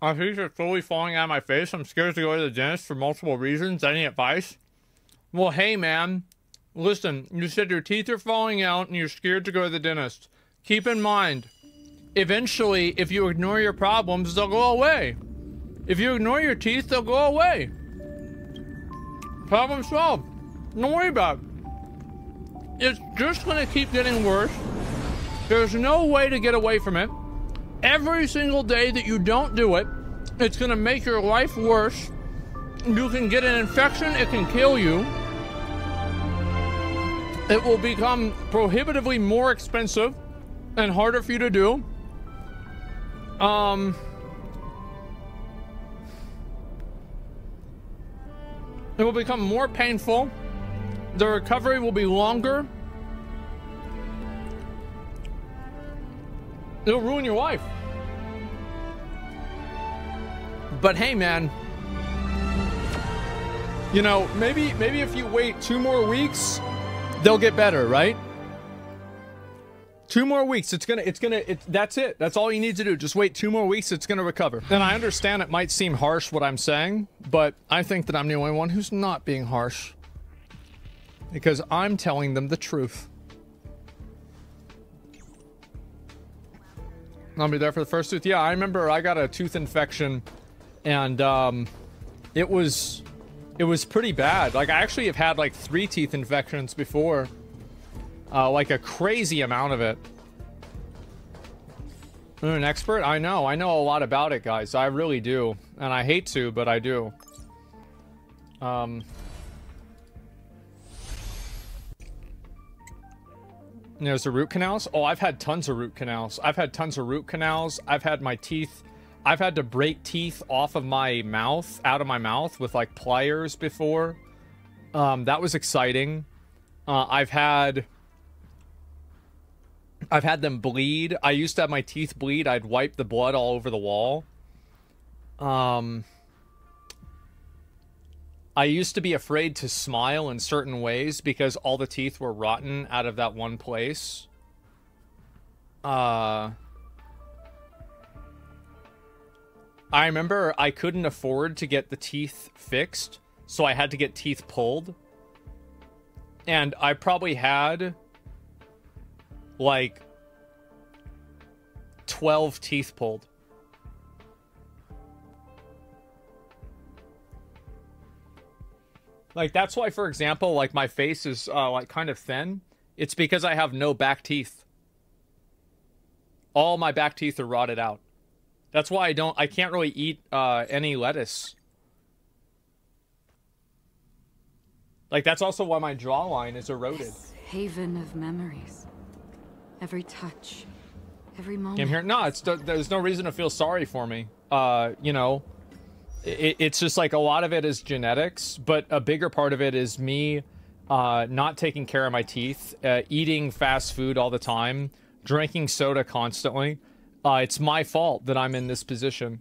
My teeth are slowly falling out of my face. I'm scared to go to the dentist for multiple reasons. Any advice? Well, hey, man. Listen, you said your teeth are falling out and you're scared to go to the dentist. Keep in mind, eventually, if you ignore your problems, they'll go away. If you ignore your teeth, they'll go away. Problem solved. Don't worry about it. It's just gonna keep getting worse. There's no way to get away from it. Every single day that you don't do it, it's gonna make your life worse. You can get an infection, it can kill you. It will become prohibitively more expensive and harder for you to do. Um, it will become more painful. The recovery will be longer. It'll ruin your life. But hey, man, you know, maybe maybe if you wait two more weeks, they'll get better, right? Two more weeks. It's gonna. It's gonna. It, that's it. That's all you need to do. Just wait two more weeks. It's gonna recover. And I understand it might seem harsh what I'm saying, but I think that I'm the only one who's not being harsh because I'm telling them the truth. I'll be there for the first tooth. Yeah, I remember I got a tooth infection, and um, it was it was pretty bad. Like I actually have had like three teeth infections before, uh, like a crazy amount of it. I'm an expert? I know. I know a lot about it, guys. I really do, and I hate to, but I do. Um. There's the root canals. Oh, I've had tons of root canals. I've had tons of root canals. I've had my teeth. I've had to break teeth off of my mouth, out of my mouth with like pliers before. Um, that was exciting. Uh, I've had. I've had them bleed. I used to have my teeth bleed. I'd wipe the blood all over the wall. Um. I used to be afraid to smile in certain ways because all the teeth were rotten out of that one place. Uh I remember I couldn't afford to get the teeth fixed, so I had to get teeth pulled. And I probably had like 12 teeth pulled. Like that's why, for example, like my face is uh, like kind of thin. It's because I have no back teeth. All my back teeth are rotted out. That's why I don't. I can't really eat uh, any lettuce. Like that's also why my jawline is eroded. This haven of memories. Every touch, every moment. Came here. No, it's there's no reason to feel sorry for me. Uh, you know, it, it's just like a lot of it is genetics, but a bigger part of it is me uh, not taking care of my teeth, uh, eating fast food all the time, drinking soda constantly. Uh, it's my fault that I'm in this position.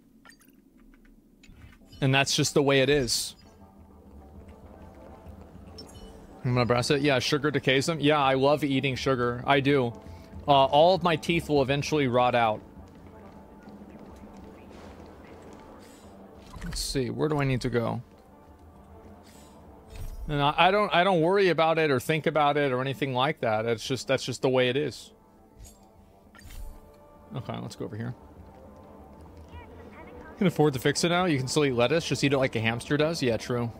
And that's just the way it is. I'm gonna press it. Yeah, sugar decays them. Yeah, I love eating sugar. I do. Uh, all of my teeth will eventually rot out. Let's see, where do I need to go? And I, I don't I don't worry about it or think about it or anything like that. It's just that's just the way it is. Okay, let's go over here. You can afford to fix it now. You can still eat lettuce. Just eat it like a hamster does. Yeah, true.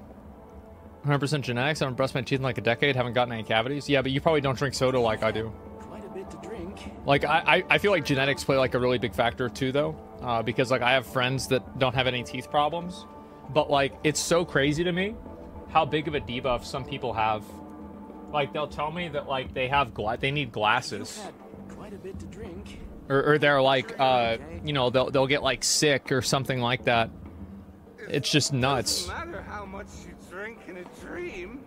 100% genetics. I haven't brushed my teeth in like a decade. Haven't gotten any cavities. Yeah, but you probably don't drink soda like I do. Quite a bit to drink. Like I, I, I feel like genetics play like a really big factor too, though, uh, because like I have friends that don't have any teeth problems, but like it's so crazy to me how big of a debuff some people have. Like they'll tell me that like they have gla- they need glasses, quite a bit to drink. or, or they're like uh, you know they'll they'll get like sick or something like that. It's just nuts. Doesn't matter how much you drink in a dream.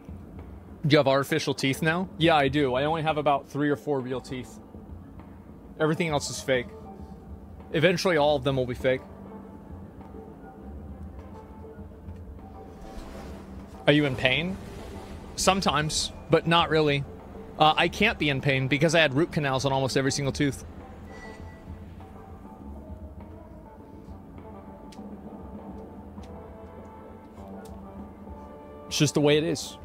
Do you have artificial teeth now? Yeah, I do. I only have about three or four real teeth. Everything else is fake. Eventually all of them will be fake. Are you in pain? Sometimes, but not really. Uh, I can't be in pain because I had root canals on almost every single tooth. It's just the way it is.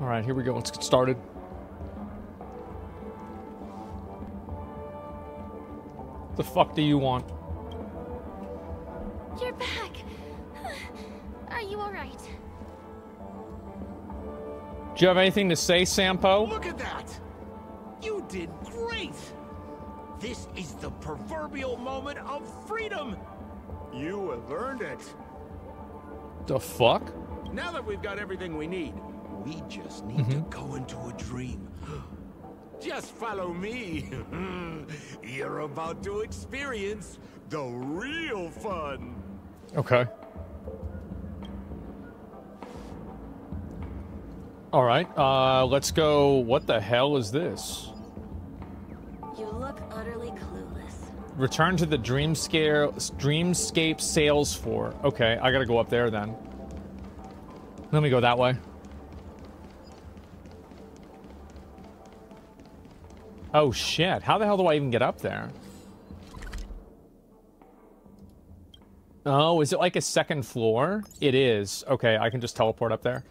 All right, here we go. Let's get started. What the fuck do you want? You're back. Are you alright? Do you have anything to say, Sampo? Look at that! You did great! This is the proverbial moment of freedom! You have earned it. The fuck? Now that we've got everything we need, we just need to mm-hmm. go into a dream. Just follow me. You're about to experience the real fun. Okay. All right, uh, let's go. What the hell is this? You look utterly clueless. Return to the Dreamscare, Dreamscape sales floor. Okay, I gotta go up there then. Let me go that way. Oh shit, how the hell do I even get up there? Oh, is it like a second floor? It is. Okay, I can just teleport up there.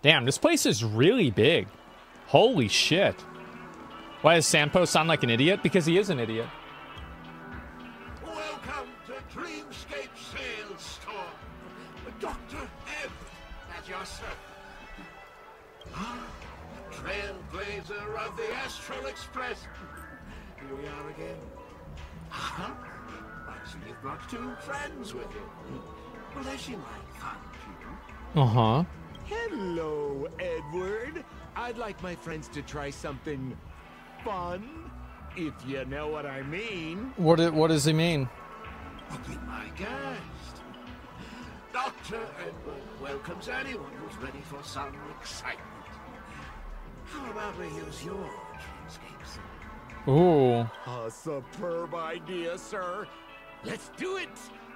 Damn, this place is really big. Holy shit. Why does Sampo sound like an idiot? Because he is an idiot. Astral Express. Here we are again. Huh? I see you've brought two friends with you. Well, seem like fun people. Uh huh. Hello, Edward. I'd like my friends to try something fun, if you know what I mean. What, do- what does he mean? Well, be my guest. Dr. Edward welcomes anyone who's ready for some excitement. How about we use your dreamscape, sir? Ooh. A superb idea, sir. Let's do it.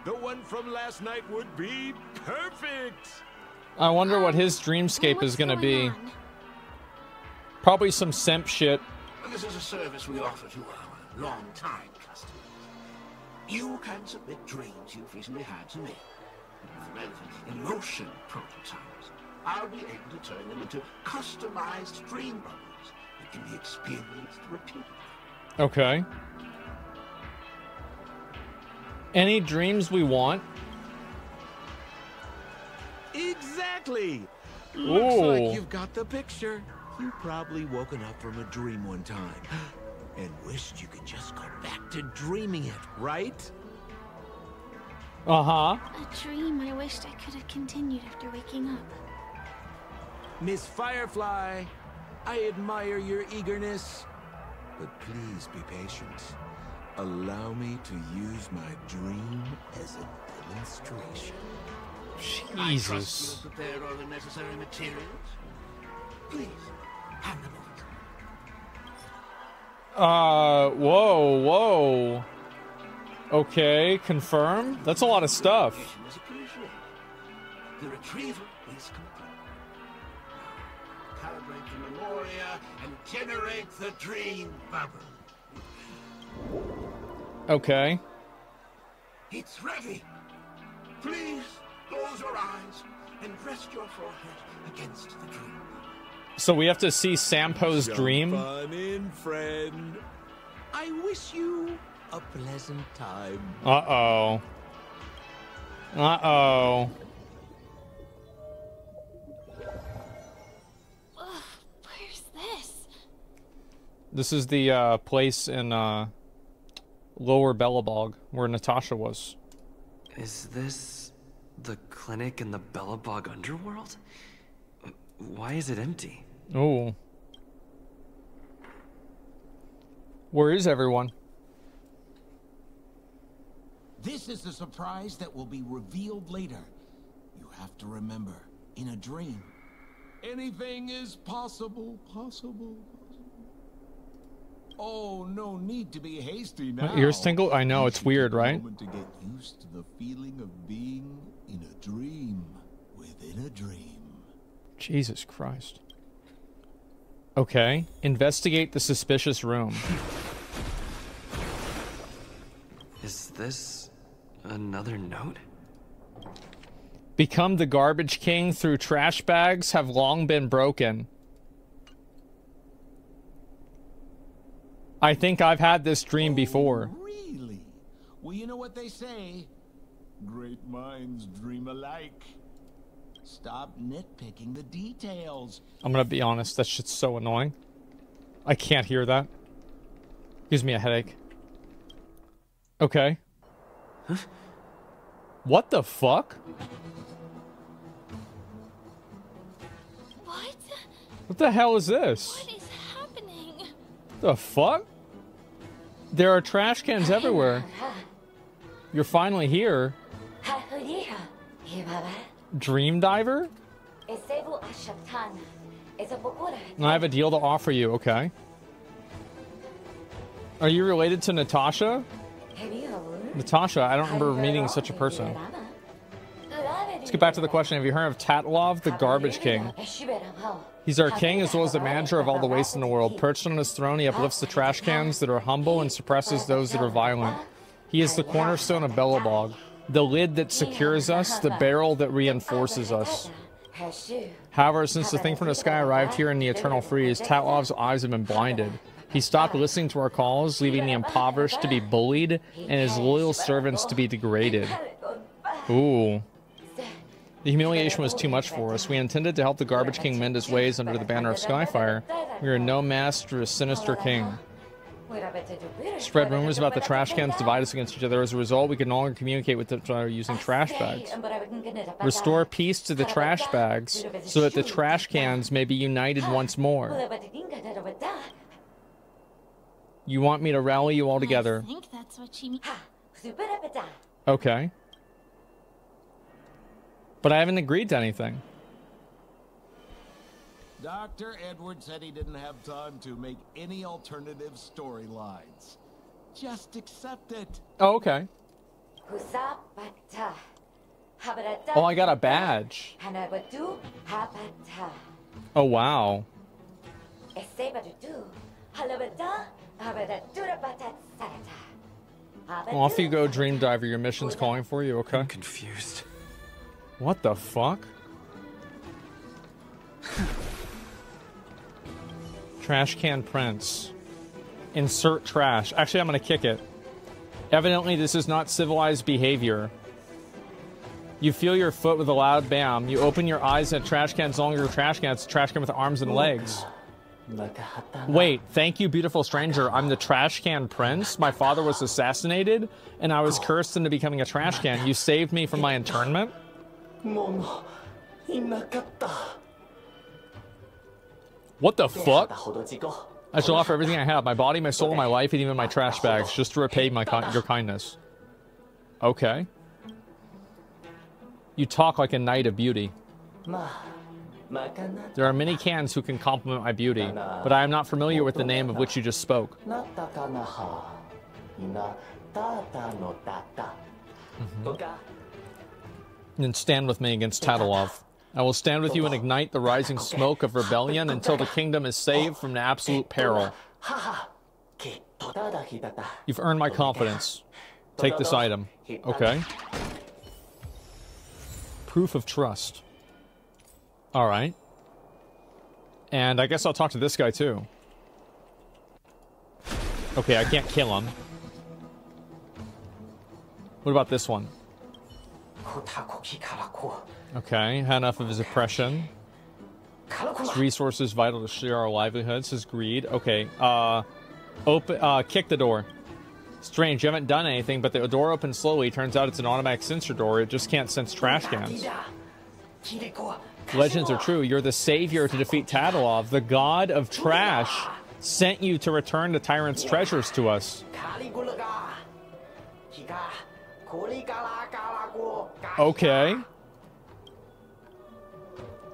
The one from last night would be perfect. I wonder what his um, dreamscape What's is gonna going be. on? Probably some simp shit. This is a service we offer to our long-time customers. You can submit dreams you've recently had to me. With relevant emotion prototypes, I'll be able to turn them into customized dream bubbles that can be experienced repeatedly. Okay. Any dreams we want? Exactly. Looks Ooh. like you've got the picture. You've probably woken up from a dream one time and wished you could just go back to dreaming it, right? Uh huh. A dream I wished I could have continued after waking up. Miss Firefly, I admire your eagerness, but please be patient. Allow me to use my dream as a demonstration. I trust Jesus. you'll prepare all the necessary materials. Please, hand them over. Uh, whoa, whoa. Okay, confirm? That's a lot of stuff. Mission is appreciated. The retrieval is complete. Calibrate the memoria and generate the dream bubble. Okay. It's ready. Please close your eyes and rest your forehead against the dream. So we have to see Sampo's dream? Fun in, friend. I wish you a pleasant time. Uh oh. Uh oh. This is the uh, place in uh, Lower Belobog where Natasha was. Is this the clinic in the Belobog underworld? Why is it empty? Oh. Where is everyone? This is the surprise that will be revealed later. You have to remember, in a dream, anything is possible, possible, possible. Oh, no need to be hasty now. My ears tingle? I know, it's weird, right? to get used to the feeling of being in a dream within a dream. Jesus Christ. Okay. Investigate the suspicious room. Is this Another note? Become the garbage king through trash bags have long been broken. I think I've had this dream before. Oh, really? Well, you know what they say. Great minds dream alike. Stop nitpicking the details. I'm gonna be honest, that shit's so annoying. I can't hear that. Gives me a headache. Okay. Huh? What the fuck? What? What the hell is this? What is happening? The fuck? There are trash cans everywhere. You're finally here. Dream Diver? And I have a deal to offer you, okay. Are you related to Natasha? Natasha, I don't remember meeting such a person. Let's get back to the question. Have you heard of Tatlov, the Garbage King? He's our king as well as the manager of all the waste in the world. Perched on his throne, he uplifts the trash cans that are humble and suppresses those that are violent. He is the cornerstone of Belobog, the lid that secures us, the barrel that reinforces us. However, since the thing from the sky arrived here in the Eternal Freeze, Tatlov's eyes have been blinded. He stopped listening to our calls, leaving the impoverished to be bullied and his loyal servants to be degraded. Ooh. The humiliation was too much for us. We intended to help the Garbage King mend his ways under the banner of Skyfire. We are no match to a sinister king. Spread rumors about the trash cans divide us against each other. As a result, we can no longer communicate with each other using trash bags. Restore peace to the trash bags so that the trash cans may be united once more. You want me to rally you all together? I think that's what she means. Okay. But I haven't agreed to anything. Dr. Edward said he didn't have time to make any alternative storylines. Just accept it. Oh, okay. Oh, I got a badge. Oh, wow. Off you go, Dream Diver. Your mission's calling for you, okay? I'm confused. What the fuck? trash can prince. Insert trash. Actually, I'm gonna kick it. Evidently, this is not civilized behavior. You feel your foot with a loud bam. You open your eyes and a trash can's no longer a trash can. It's a trash can with arms and legs. Wait, thank you, beautiful stranger. I'm the trash can prince. My father was assassinated, and I was cursed into becoming a trash can. You saved me from my internment? What the fuck? I shall offer everything I have my body, my soul, my life, and even my trash bags just to repay my your kindness. Okay. You talk like a knight of beauty. There are many cans who can compliment my beauty, but I am not familiar with the name of which you just spoke. Then stand with me against Tatalov. I will stand with you and ignite the rising smoke of rebellion until the kingdom is saved from absolute peril. You've earned my confidence. Take this item. Okay. Proof of trust. All right. And I guess I'll talk to this guy too. Okay, I can't kill him. What about this one? Okay, had enough of his oppression. His resources vital to share our livelihoods. His greed. Okay, uh, open, uh, kick the door. Strange, you haven't done anything, but the door opens slowly. Turns out it's an automatic sensor door. It just can't sense trash cans. Legends are true. You're the savior to defeat Tatalov. The god of trash sent you to return the tyrant's treasures to us. Okay.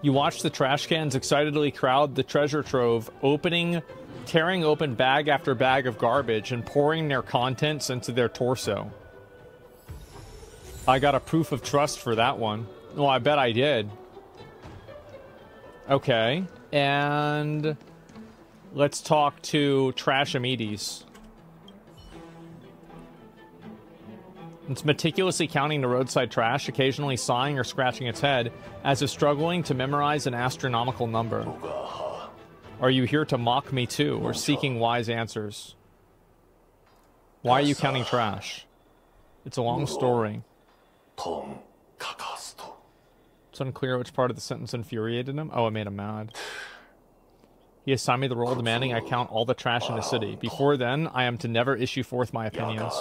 You watch the trash cans excitedly crowd the treasure trove, opening, tearing open bag after bag of garbage and pouring their contents into their torso. I got a proof of trust for that one. Well, I bet I did. Okay. And let's talk to Trash Trashamides. It's meticulously counting the roadside trash, occasionally sighing or scratching its head, as if struggling to memorize an astronomical number. Are you here to mock me too, or seeking wise answers? Why are you counting trash? It's a long story. It's unclear which part of the sentence infuriated him. Oh, it made him mad. He assigned me the role demanding I count all the trash in the city. Before then, I am to never issue forth my opinions.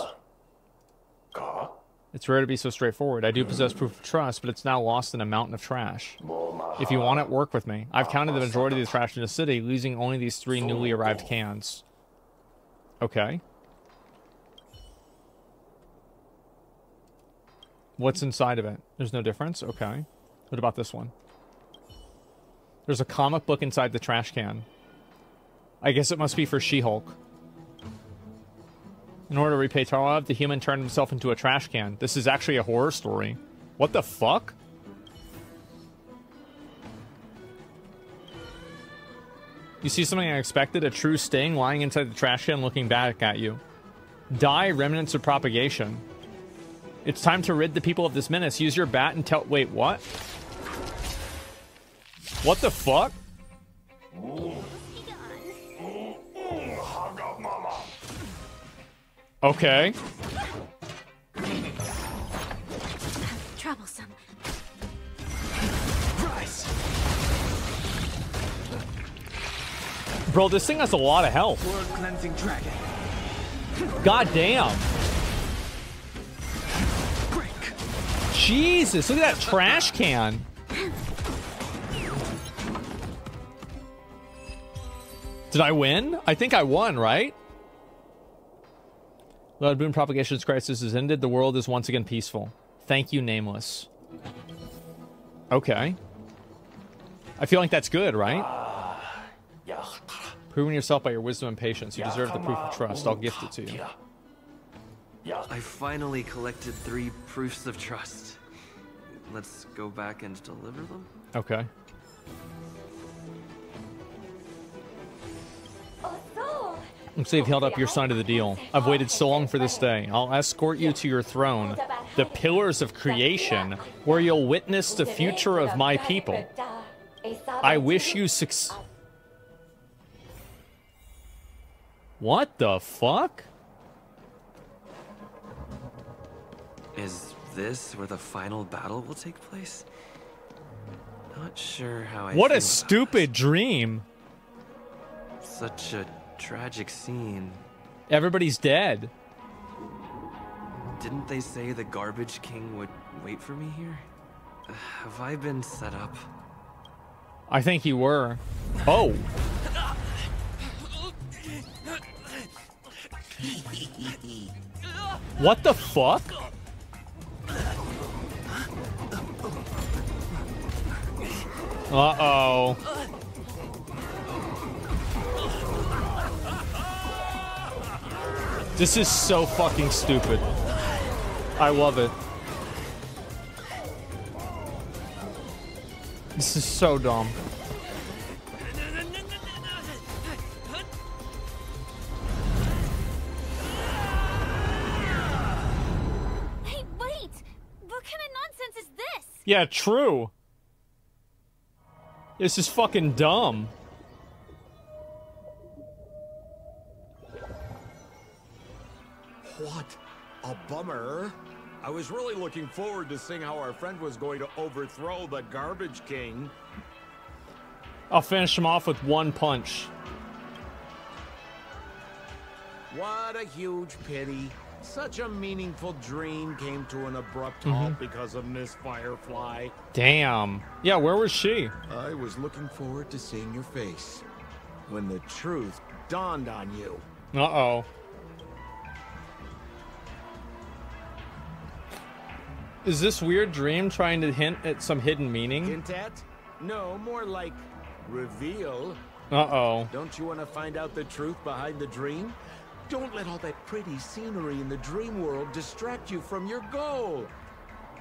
It's rare to be so straightforward. I do possess proof of trust, but it's now lost in a mountain of trash. If you want it, work with me. I've counted the majority of the trash in the city, losing only these three newly arrived cans. Okay. What's inside of it? There's no difference? Okay. What about this one? There's a comic book inside the trash can. I guess it must be for She-Hulk. In order to repay Tarlov, the human turned himself into a trash can. This is actually a horror story. What the fuck? You see something unexpected? A true sting lying inside the trash can looking back at you. Die, remnants of propagation. It's time to rid the people of this menace. Use your bat and tell- wait, what? What the fuck? Okay. Troublesome. Bro, this thing has a lot of health. World cleansing dragon. God damn. Jesus, look at that trash can. Did I win? I think I won, right? Blood Boon Propagation's crisis is ended. The world is once again peaceful. Thank you, Nameless. Okay. I feel like that's good, right? Proving yourself by your wisdom and patience. You deserve the proof of trust. I'll gift it to you. I finally collected three proofs of trust. Let's go back and deliver them. Okay. Looks like you've held up your side of the deal. I've waited so long for this day. I'll escort you to your throne, the pillars of creation, where you'll witness the future of my people. I wish you success. What the fuck? Is this where the final battle will take place? Not sure how I What a stupid dream. Such a tragic scene. Everybody's dead. Didn't they say the Garbage King would wait for me here? Have I been set up? I think you were. Oh. What the fuck? Uh-oh. This is so fucking stupid. I love it. This is so dumb. Hey, wait! What kind of nonsense is this? Yeah, true. This is fucking dumb. What a bummer. I was really looking forward to seeing how our friend was going to overthrow the Garbage King. I'll finish him off with one punch. What a huge pity. Such a meaningful dream came to an abrupt Mhm. halt because of Miss Firefly. Damn. Yeah, where was she? I was looking forward to seeing your face when the truth dawned on you. Uh-oh. Is this weird dream trying to hint at some hidden meaning? Hint at? No, more like reveal. Uh-oh. Don't you want to find out the truth behind the dream? Don't let all that pretty scenery in the dream world distract you from your goal.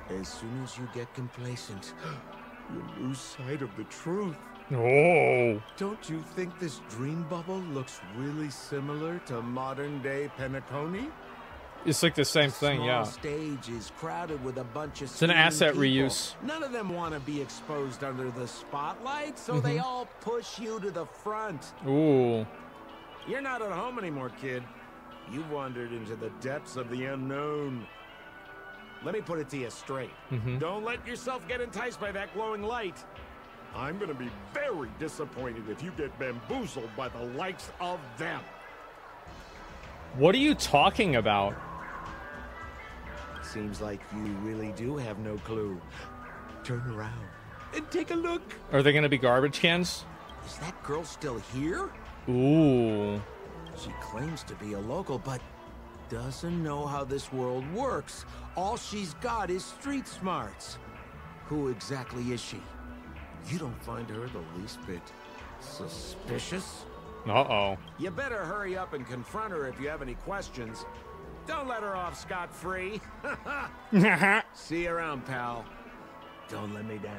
As soon as you get complacent, you lose sight of the truth. Oh. Don't you think this dream bubble looks really similar to modern day Penacony? It's like the same thing, Small yeah. stage is crowded with a bunch of It's an asset people. reuse. None of them want to be exposed under the spotlight, so they Mhm. all push you to the front. Ooh. You're not at home anymore, kid. You've wandered into the depths of the unknown. Let me put it to you straight. Mhm. Don't let yourself get enticed by that glowing light. I'm gonna be very disappointed if you get bamboozled by the likes of them. What are you talking about? Seems like you really do have no clue. Turn around and take a look. Are they gonna be garbage cans? Is that girl still here? Ooh. She claims to be a local, but doesn't know how this world works. All she's got is street smarts. Who exactly is she? You don't find her the least bit suspicious? Uh-oh. You better hurry up and confront her if you have any questions. Don't let her off scot-free. See you around, pal. Don't let me down.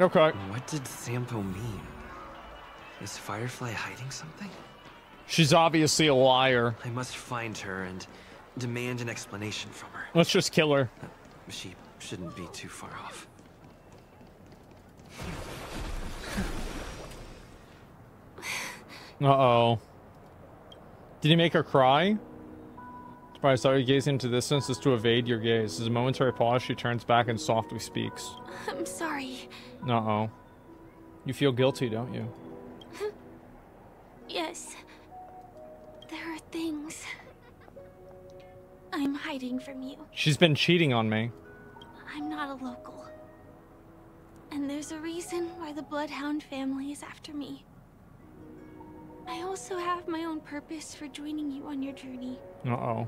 Okay. What did Sampo mean? Is Firefly hiding something? She's obviously a liar. I must find her and demand an explanation from her. Let's just kill her. She shouldn't be too far off. Uh-oh. Did he make her cry? Thought you gazing into distance is to evade your gaze. As a momentary pause, she turns back and softly speaks. I'm sorry. Uh-oh. You feel guilty, don't you? Yes. There are things I'm hiding from you. She's been cheating on me. I'm not a local. And there's a reason why the Bloodhound family is after me. I also have my own purpose for joining you on your journey. Uh-oh.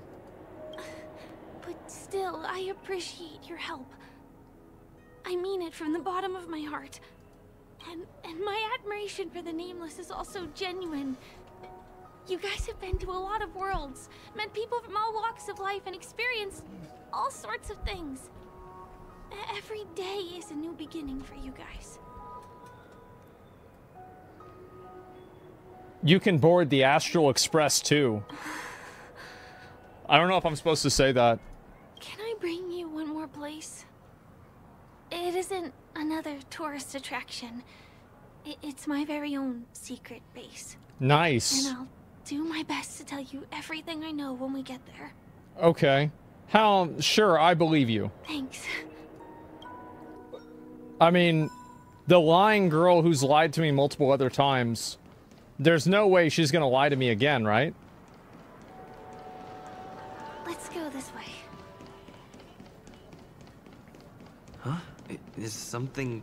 But still, I appreciate your help. I mean it from the bottom of my heart. And and my admiration for the Nameless is also genuine. You guys have been to a lot of worlds, met people from all walks of life, and experienced all sorts of things. Every day is a new beginning for you guys. You can board the Astral Express, too. I don't know if I'm supposed to say that. Bring you one more place? It isn't another tourist attraction. It's my very own secret base. Nice. And I'll do my best to tell you everything I know when we get there. Okay. How... Sure, I believe you. Thanks. I mean, the lying girl who's lied to me multiple other times, there's no way she's gonna lie to me again, right? Let's go this way. Is something...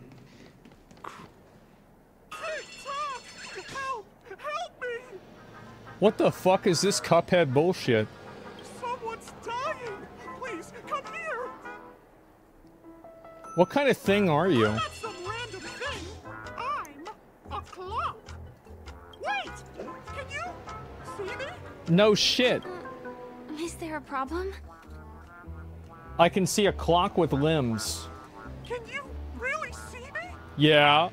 Help! Help me! What the fuck is this Cuphead bullshit? Someone's dying! Please, come here! What kind of thing are you? Not some random thing! I'm a clock! Wait! Can you see me? No shit. Is there a problem? I can see a clock with limbs. Yeah.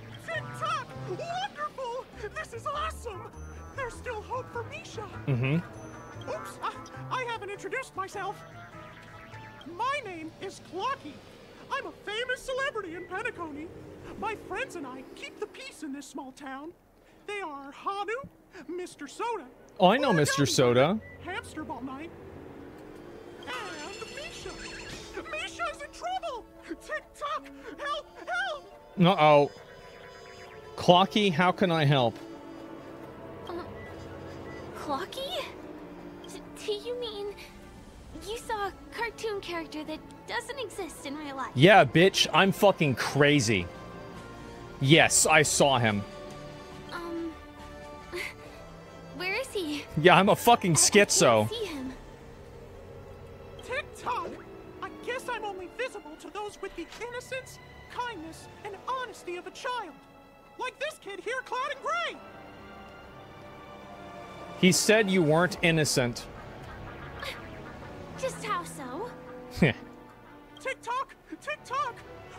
Tock! Wonderful! This is awesome! There's still hope for Misha! Mm-hmm. Oops, I, I haven't introduced myself. My name is Clockie. I'm a famous celebrity in Penacony. My friends and I keep the peace in this small town. They are Hanu, Mr. Soda, Oh, I know Mr. Soda. Hamster Ball Knight, and Misha. Misha's in trouble! Tick tock! Help! Help! Uh-oh. Clockie, how can I help? Clockie? Do you mean you saw a cartoon character that doesn't exist in real life? Yeah, bitch, I'm fucking crazy. Yes, I saw him. Um, where is he? Yeah, I'm a fucking schizo. See him. Tick tock! I guess I'm only visible to those with the innocence, kindness, and honesty of a child. Like this kid here clad in gray. He said you weren't innocent. Just how so? Tick tock! Tick tock!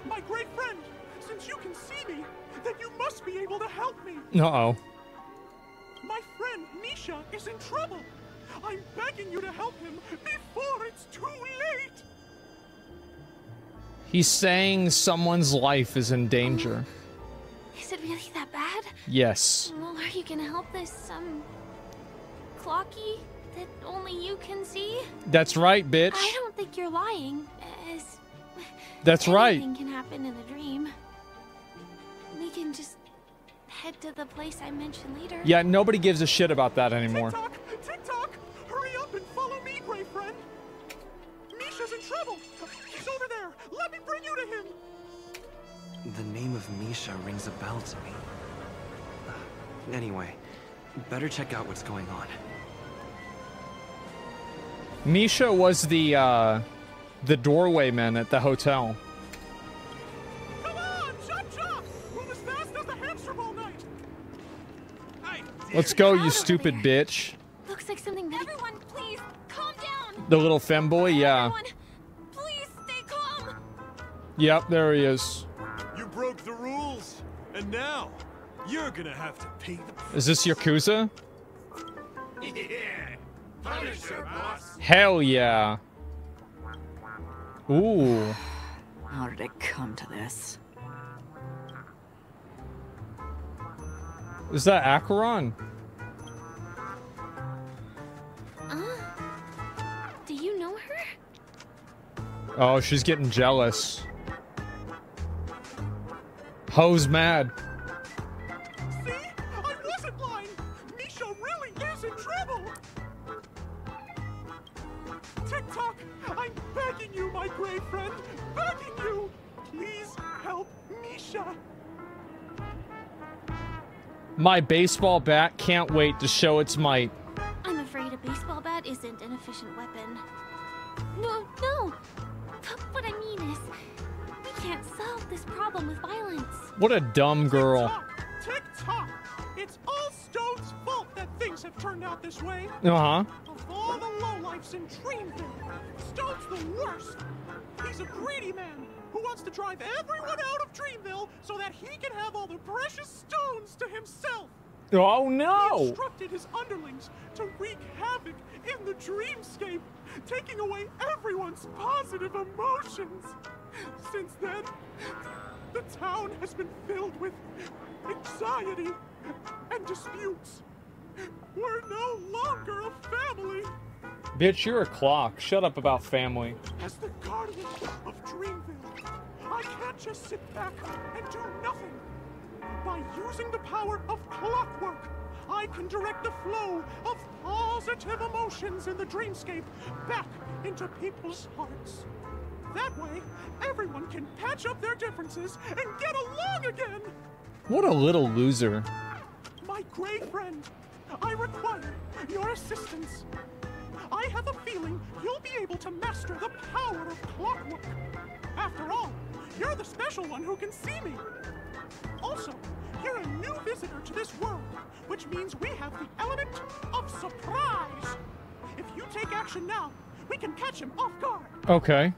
My great friend, since you can see me, then you must be able to help me. Uh-oh. My friend Misha is in trouble. I'm begging you to help him before He's saying someone's life is in danger. Is it really that bad? Yes. Well, are you gonna help this, um, Clockie that only you can see? That's right, bitch. I don't think you're lying, as That's right. anything can happen in a dream. We can just head to the place I mentioned later. Yeah, nobody gives a shit about that anymore. Tick-tock! Tick-tock! Hurry up and follow me, brave friend! Misha's in trouble! He's over there! Let me bring you to him! The name of Misha rings a bell to me. Uh, Anyway, better check out what's going on. Misha was the uh the doorway man at the hotel. Come on, chop chop! Move as fast as the hamster ball knight! Let's go, you stupid bitch. Looks like something everyone, please calm down. The little femboy, yeah. Everyone, please stay calm. Yep, there he is. You broke the rules, and now you're gonna have to pay the price. Is this Yakuza? Yeah. Punisher, boss. Hell yeah. Ooh. How did it come to this? Is that Acheron? Uh, do you know her? Oh, she's getting jealous. Ho's mad. See? I wasn't lying! Misha really is in trouble! Tick-tock! I'm begging you, my brave friend! Begging you! Please help Misha! My baseball bat can't wait to show its might. What a dumb girl. Tick-tock! It's all Stone's fault that things have turned out this way! Uh huh. Of all the lowlifes in Dreamville, Stone's the worst. He's a greedy man who wants to drive everyone out of Dreamville so that he can have all the precious stones to himself. Oh He no! instructed his underlings to wreak havoc in the dreamscape, taking away everyone's positive emotions. Since then, the town has been filled with anxiety and disputes. We're no longer a family. Bitch, you're a clock. Shut up about family. As the guardian of Dreamville, I can't just sit back and do nothing. By using the power of clockwork, I can direct the flow of positive emotions in the dreamscape back into people's hearts. That way, everyone can patch up their differences and get along again. What a little loser. My gray friend, I require your assistance. I have a feeling you'll be able to master the power of clockwork. After all, you're the special one who can see me. Also, you're a new visitor to this world, which means we have the element of surprise. If you take action now, we can catch him off guard. Okay.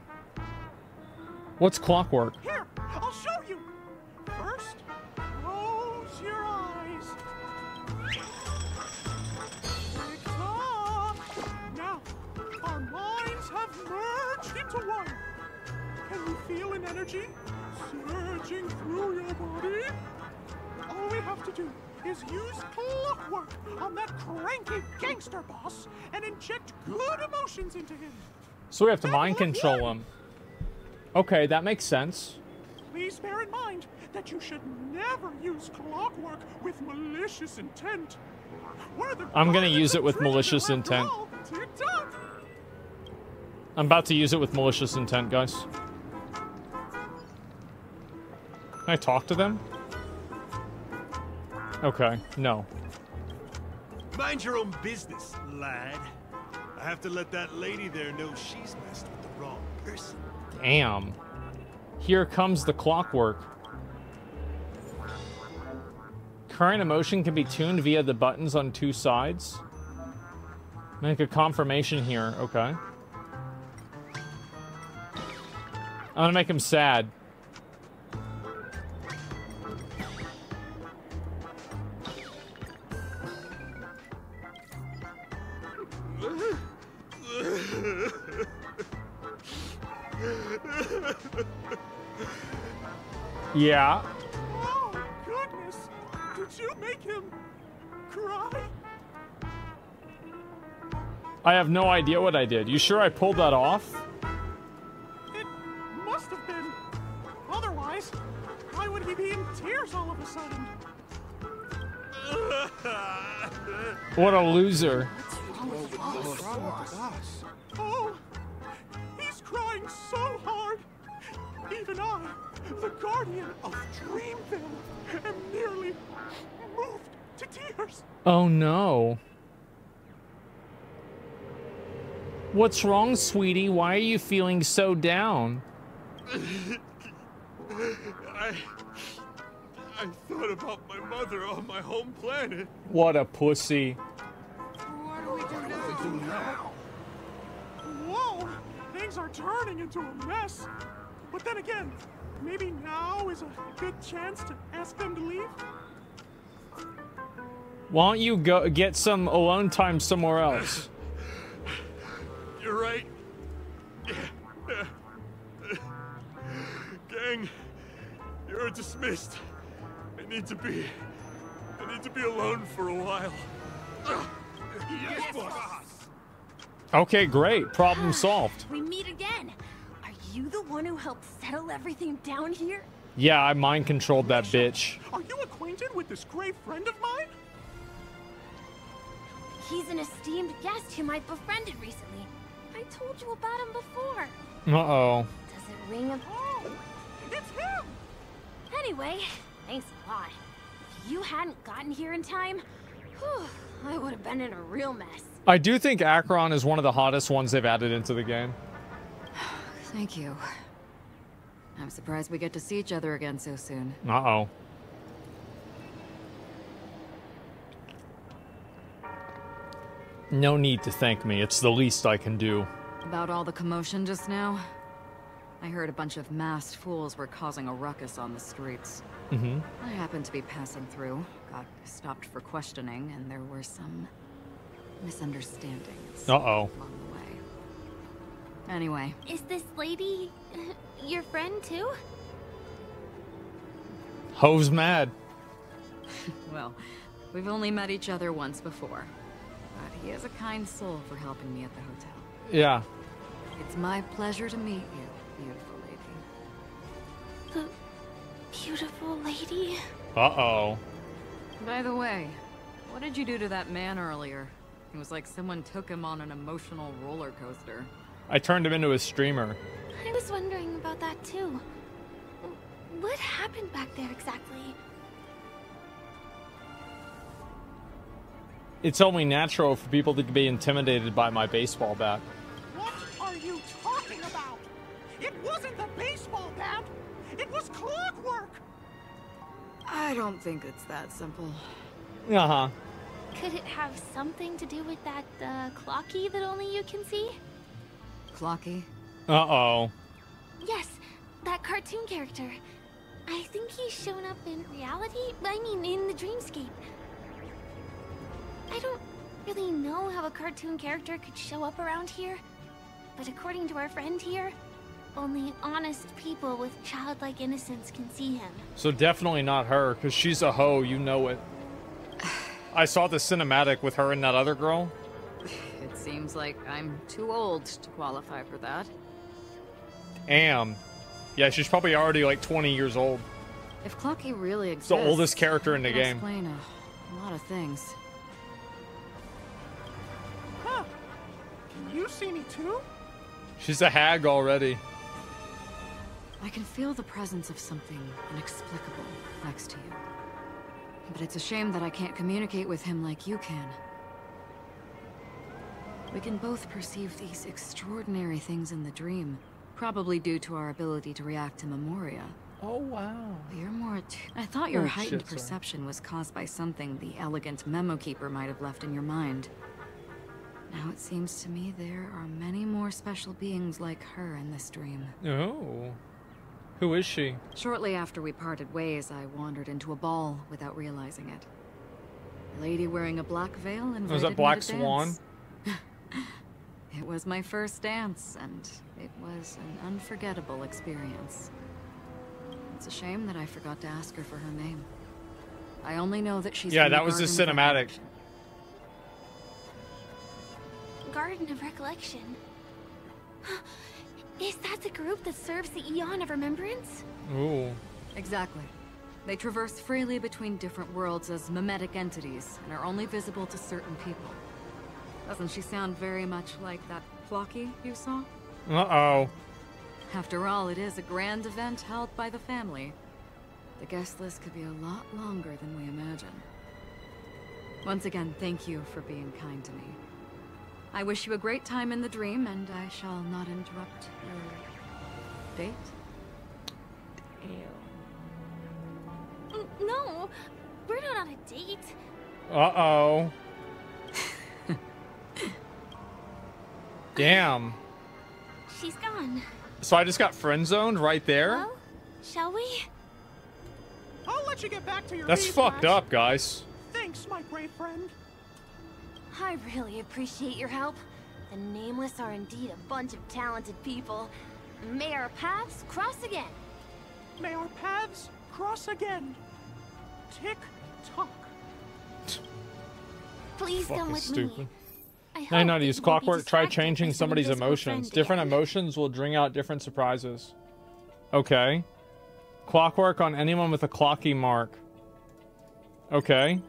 What's clockwork? Here, I'll show you. First, close your eyes. Now, our minds have merged into one. Can you feel an energy surging through your body? All we have to do is use clockwork on that cranky gangster boss and inject good emotions into him. So we have to mind control him. Okay, that makes sense. Please bear in mind that you should never use clockwork with malicious intent. I'm gonna use it with malicious intent. I'm about to use it with malicious intent, guys. Can I talk to them? Okay, no. Mind your own business, lad. I have to let that lady there know she's messed with the wrong Damn. Here comes the clockwork. Current emotion can be tuned via the buttons on two sides. Make a confirmation here. Okay. I'm gonna make him sad. Yeah. Oh, goodness! Did you make him cry? I have no idea what I did. You sure I pulled that off? It must have been. Otherwise, why would he be in tears all of a sudden? What a loser. No. What's wrong, sweetie? Why are you feeling so down? I... I thought about my mother on my home planet. What a pussy. What do we do now? Whoa, things are turning into a mess. But then again, maybe now is a good chance to ask them to leave. Why don't you go get some alone time somewhere else? You're right. Gang, you're dismissed. I need to be... I need to be alone for a while. Yes, boss. Okay, great. Problem solved. We meet again. Are you the one who helped settle everything down here? Yeah, I mind controlled that bitch. Are you acquainted with this great friend of mine? He's an esteemed guest whom I befriended recently. I told you about him before. Uh-oh. Does it ring a Oh, it's him! Anyway, thanks a lot. If you hadn't gotten here in time, whew, I would have been in a real mess. I do think Acheron is one of the hottest ones they've added into the game. Thank you. I'm surprised we get to see each other again so soon. Uh-oh. No need to thank me. It's the least I can do. About all the commotion just now? I heard a bunch of masked fools were causing a ruckus on the streets. Mm-hmm. I happened to be passing through, got stopped for questioning, and there were some misunderstandings Uh-oh. along the way. Anyway, Is this lady uh, your friend too? Hove's mad. well, we've only met each other once before. But he is a kind soul for helping me at the hotel. Yeah. It's my pleasure to meet you, beautiful lady. The beautiful lady. Uh-oh. By the way, what did you do to that man earlier? It was like someone took him on an emotional roller coaster. I turned him into a streamer. I was wondering about that too. What happened back there exactly? It's only natural for people to be intimidated by my baseball bat. What are you talking about? It wasn't the baseball bat. It was clockwork. I don't think it's that simple. Uh-huh. Could it have something to do with that uh, Clockie that only you can see? Clockie? Uh-oh. Yes, that cartoon character. I think he's shown up in reality. I mean, in the dreamscape. I don't really know how a cartoon character could show up around here, but according to our friend here, only honest people with childlike innocence can see him. So definitely not her, because she's a hoe, you know it. I saw the cinematic with her and that other girl. It seems like I'm too old to qualify for that. Am. Yeah, she's probably already like 20 years old. If Clockie really exists, the oldest character in the game. Explain a, a lot of things. You see me too? She's a hag already. I can feel the presence of something inexplicable next to you. But it's a shame that I can't communicate with him like you can. We can both perceive these extraordinary things in the dream, probably due to our ability to react to Memoria. Oh, wow. You're more oh, I thought your Oh, heightened shit, sorry. perception was caused by something the elegant memo keeper might have left in your mind. Now it seems to me there are many more special beings like her in this dream. Oh. Who is she? Shortly after we parted ways, I wandered into a ball without realizing it. A lady wearing a black veil oh, invited Was that Black Swan? it was my first dance, and it was an unforgettable experience. It's a shame that I forgot to ask her for her name. I only know that she's. Yeah, that was the cinematic. Garden of Recollection. Is that the group that serves the Aeon of Remembrance? Ooh. Exactly. They traverse freely between different worlds as mimetic entities and are only visible to certain people. Doesn't she sound very much like that Clockie you saw? Uh-oh. After all, it is a grand event held by the family. The guest list could be a lot longer than we imagine. Once again, thank you for being kind to me. I wish you a great time in the dream, and I shall not interrupt your date. N- No, we're not on a date. Uh-oh. Damn. She's gone. So I just got friend zoned right there? Well, shall we? I'll let you get back to your That's beeswax. fucked up, guys. Thanks, my brave friend. I really appreciate your help. The Nameless are indeed a bunch of talented people. May our paths cross again. May our paths cross again. Tick tock. Please come with stupid. me. I Hey, hope not use you won't be clockwork. Try changing somebody's emotions. Different again. emotions will bring out different surprises. Okay. Clockwork on anyone with a Clockie mark. Okay.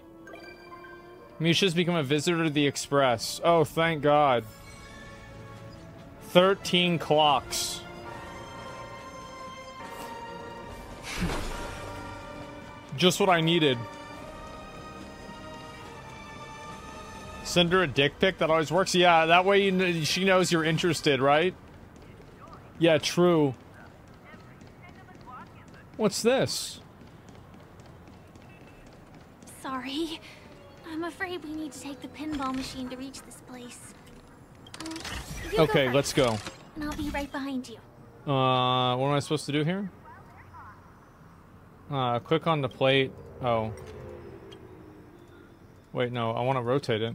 Misha's become a visitor to the Express. Oh, thank God. 13 clocks. Just what I needed. Send her a dick pic. That always works. Yeah, that way you kn- she knows you're interested, right? Yeah, true. What's this? Sorry. I'm afraid we need to take the pinball machine to reach this place. Uh, you go Okay, first, let's go. And I'll be right behind you. Uh, what am I supposed to do here? Uh, click on the plate. Oh. Wait, no, I want to rotate it.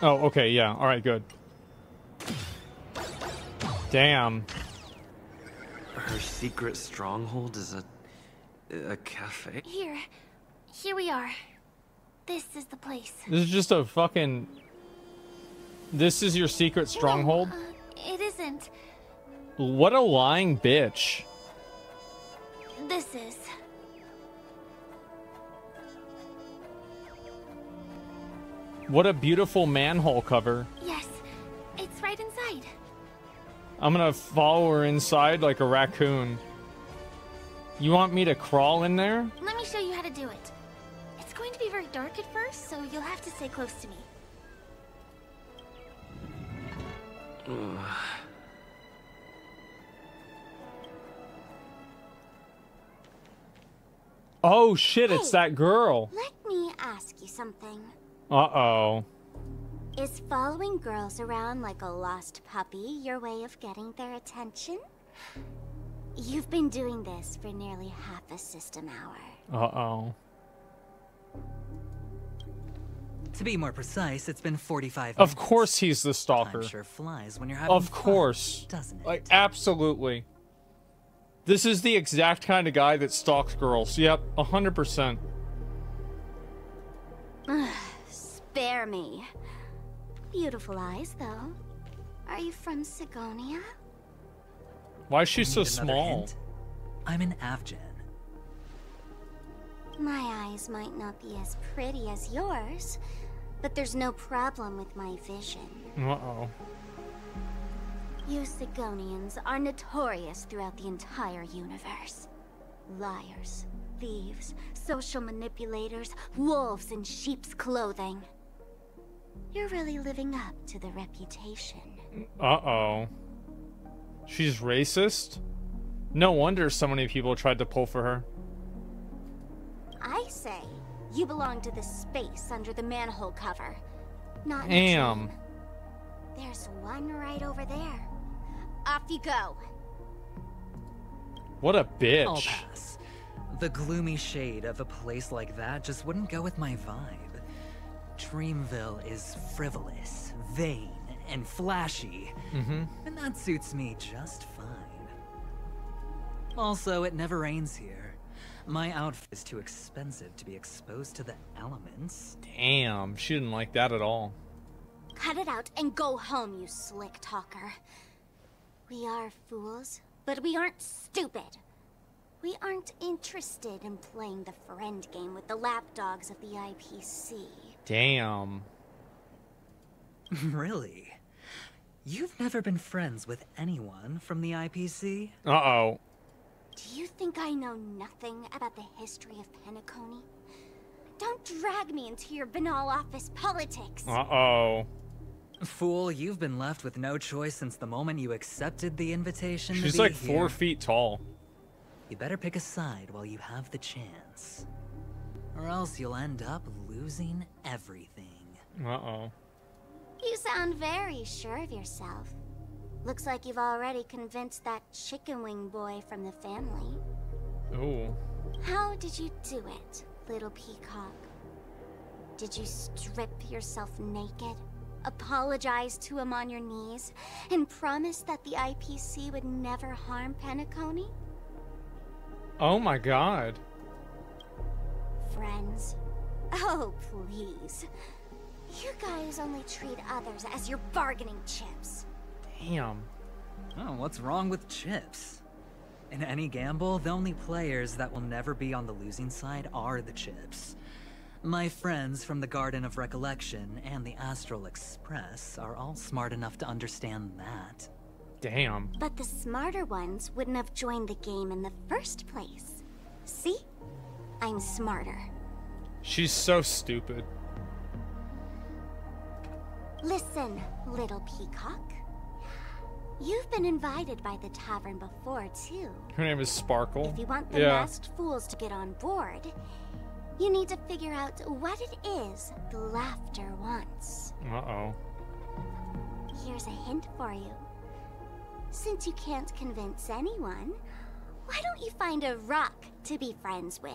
Oh, okay, yeah. All right, good. Damn. Her secret stronghold is a a cafe. Here. Here we are. This is the place. This is just a fucking. This is your secret stronghold? Uh, it isn't. What a lying bitch. This is. What a beautiful manhole cover. Yes. It's right inside. I'm gonna follow her inside like a raccoon. You want me to crawl in there? Let me show you how to do it. To be very dark at first, so you'll have to stay close to me. Oh shit, it's that girl. Let me ask you something. Uh oh. Is following girls around like a lost puppy your way of getting their attention? You've been doing this for nearly half a system hour. Uh oh. To be more precise, it's been 45 Of course he's the stalker. Time sure flies when you're having Of fun, course. doesn't it? Like, absolutely. This is the exact kind of guy that stalks girls. Yep, 100%. Spare me. Beautiful eyes, though. Are you from Sigonia? Why is she so small? hint? I'm an Avgin. My eyes might not be as pretty as yours, but there's no problem with my vision. Uh oh. You Sigonians are notorious throughout the entire universe. Liars, thieves, social manipulators, wolves in sheep's clothing. You're really living up to the reputation. Uh oh. She's racist? No wonder so many people tried to pull for her. I say, you belong to the space under the manhole cover. Not in Damn. dream. There's one right over there. Off you go. What a I'll bitch. pass. The gloomy shade of a place like that just wouldn't go with my vibe. Dreamville is frivolous, vain, and flashy, Mm-hmm. and that suits me just fine. Also, it never rains here. My outfit is too expensive to be exposed to the elements. Damn, she didn't like that at all. Cut it out and go home, you slick talker. We are fools, but we aren't stupid. We aren't interested in playing the friend game with the lapdogs of the IPC. Damn. really? You've never been friends with anyone from the IPC? Uh-oh. Do you think I know nothing about the history of Penacony? Don't drag me into your banal office politics. Uh-oh. Fool, you've been left with no choice since the moment you accepted the invitation She's like four here. feet tall. You better pick a side while you have the chance. Or else you'll end up losing everything. Uh-oh. You sound very sure of yourself. Looks like you've already convinced that chicken wing boy from the family. Ooh. How did you do it, little peacock? Did you strip yourself naked, apologize to him on your knees, and promise that the IPC would never harm Penacony? Oh my god. Friends? Oh, please. You guys only treat others as your bargaining chips. Damn. Oh, what's wrong with chips? In any gamble, the only players that will never be on the losing side are the chips. My friends from the Garden of Recollection and the Astral Express are all smart enough to understand that. Damn. But the smarter ones wouldn't have joined the game in the first place. See? I'm smarter. She's so stupid. Listen, little peacock. You've been invited by the tavern before, too. Her name is Sparkle. If you want the yeah. masked fools to get on board, you need to figure out what it is the laughter wants. Uh-oh. Here's a hint for you. Since you can't convince anyone, why don't you find a rock to be friends with?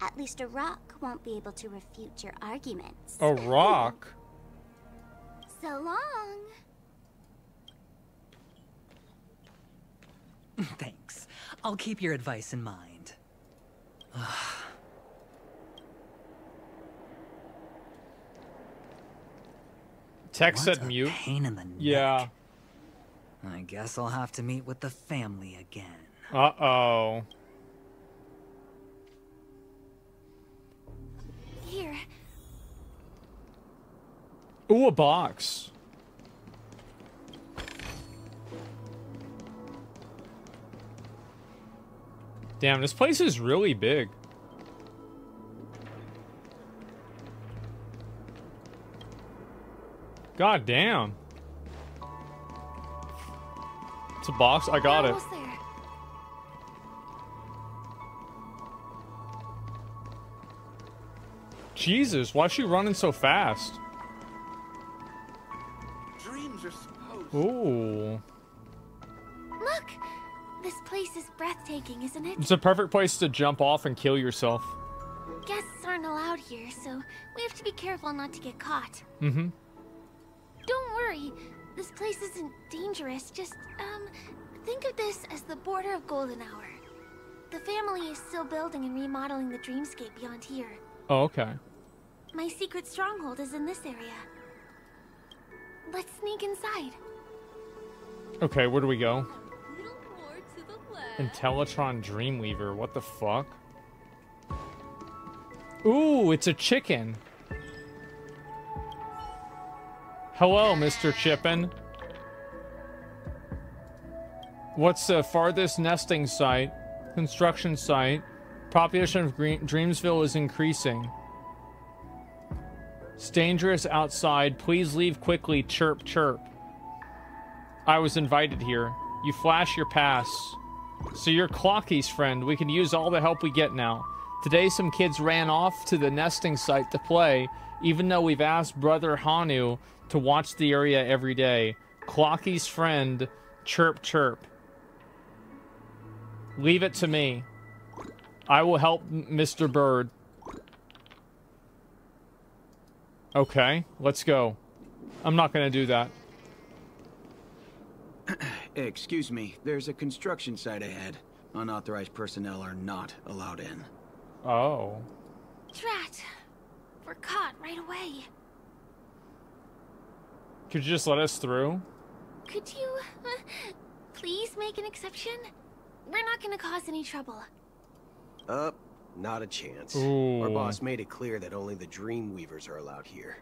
At least a rock won't be able to refute your arguments. A rock? so long. Thanks. I'll keep your advice in mind. Text What said mute. Pain in the Yeah. I guess I'll have to meet with the family again. Uh-oh. Here, Ooh, a box. Damn, this place is really big. God damn. It's a box. I got it. Jesus, why is she running so fast? Dreams are supposed. Ooh. This place is breathtaking, isn't it? It's a perfect place to jump off and kill yourself. Guests aren't allowed here, so we have to be careful not to get caught. Mm-hmm. Don't worry, this place isn't dangerous. Just, um, think of this as the border of Golden Hour. The family is still building and remodeling the dreamscape beyond here. Oh, okay. My secret stronghold is in this area. Let's sneak inside. Okay, where do we go? Intellatron Dreamweaver, what the fuck? Ooh, it's a chicken. Hello, Mr. Chippen. What's the farthest nesting site? Construction site. Population of Green Dreamsville is increasing. It's dangerous outside. Please leave quickly. Chirp, chirp. I was invited here. You flash your pass. So you're Clockie's friend. We can use all the help we get now. Today some kids ran off to the nesting site to play, even though we've asked Brother Hanu to watch the area every day. Clockie's friend, chirp chirp. Leave it to me. I will help Mr. Bird. Okay, let's go. I'm not gonna do that. Excuse me, there's a construction site ahead. Unauthorized personnel are not allowed in. Oh. Drat! We're caught right away. Could you just let us through? Could you, uh, please make an exception? We're not gonna cause any trouble. Uh, not a chance. Ooh. Our boss made it clear that only the Dreamweavers are allowed here.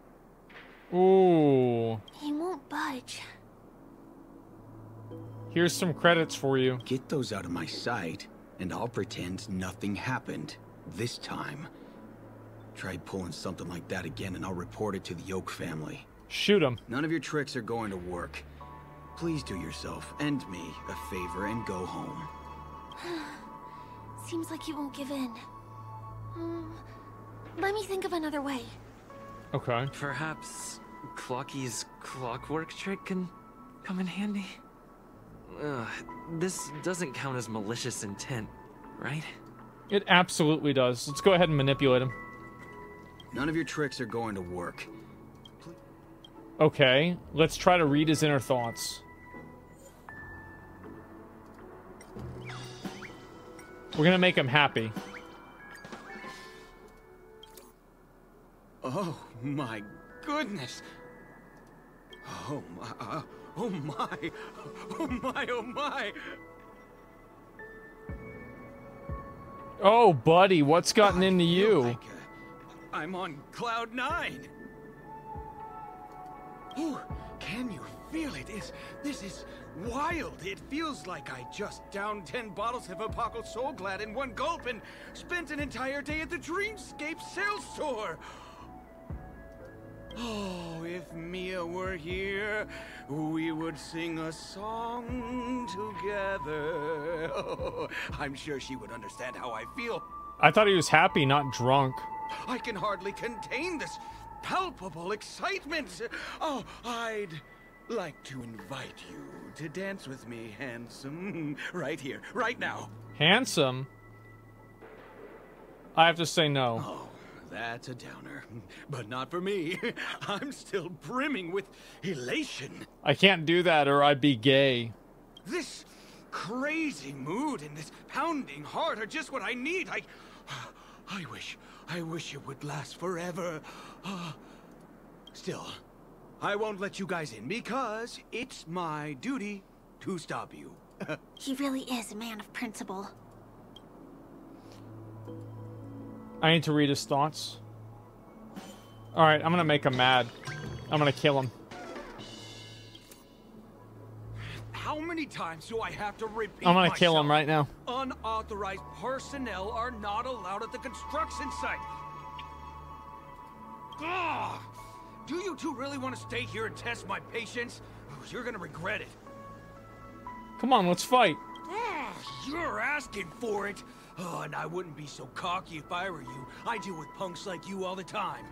Ooh. He won't budge. Here's some credits for you. Get those out of my sight, and I'll pretend nothing happened. This time. Try pulling something like that again, and I'll report it to the Oak family. Shoot him. None of your tricks are going to work. Please do yourself and me a favor and go home. Seems like you won't give in. Hmm, let me think of another way. Okay. Perhaps Clockie's clockwork trick can come in handy? Uh, this doesn't count as malicious intent, right? It absolutely does. Let's go ahead and manipulate him. None of your tricks are going to work. Okay, let's try to read his inner thoughts. We're gonna make him happy. Oh my goodness! Oh my! Uh, oh my! Oh my! Oh my! Oh, buddy, what's gotten into you? Like, uh, I'm on cloud nine. Oh, can you feel it? Is this is wild? It feels like I just downed ten bottles of Apocalypse Soul Glad in one gulp and spent an entire day at the Dreamscape sales store. Oh, if Mia were here, we would sing a song together. Oh, I'm sure she would understand how I feel. I thought he was happy, not drunk. I can hardly contain this palpable excitement. Oh, I'd like to invite you to dance with me, handsome. Right here, right now. Handsome? I have to say no. Oh, that's a downer. But not for me. I'm still brimming with elation. I can't do that or I'd be gay. This crazy mood and this pounding heart are just what I need. I I wish I wish it would last forever. Still, I won't let you guys in because it's my duty to stop you. he really is a man of principle. I need to read his thoughts. Alright, I'm gonna make him mad. I'm gonna kill him. How many times do I have to repeat I'm gonna myself? kill him right now. Unauthorized personnel are not allowed at the construction site. Ugh! Do you two really want to stay here and test my patience? You're gonna regret it. Come on, let's fight. Ugh, You're asking for it. Oh, and I wouldn't be so cocky if I were you. I deal with punks like you all the time.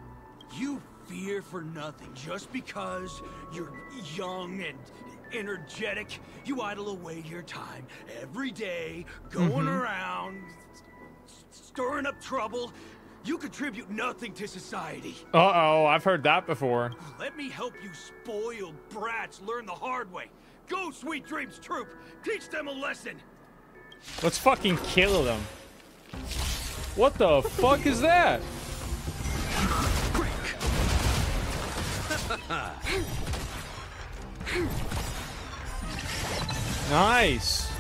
You fear for nothing just because you're young and energetic. You idle away your time every day, going Mhm. around, stirring up trouble. You contribute nothing to society. Uh oh, I've heard that before. Let me help you spoiled brats learn the hard way. Go, Sweet Dreams Troop! Teach them a lesson! Let's fucking kill them. What the fuck is that? Nice.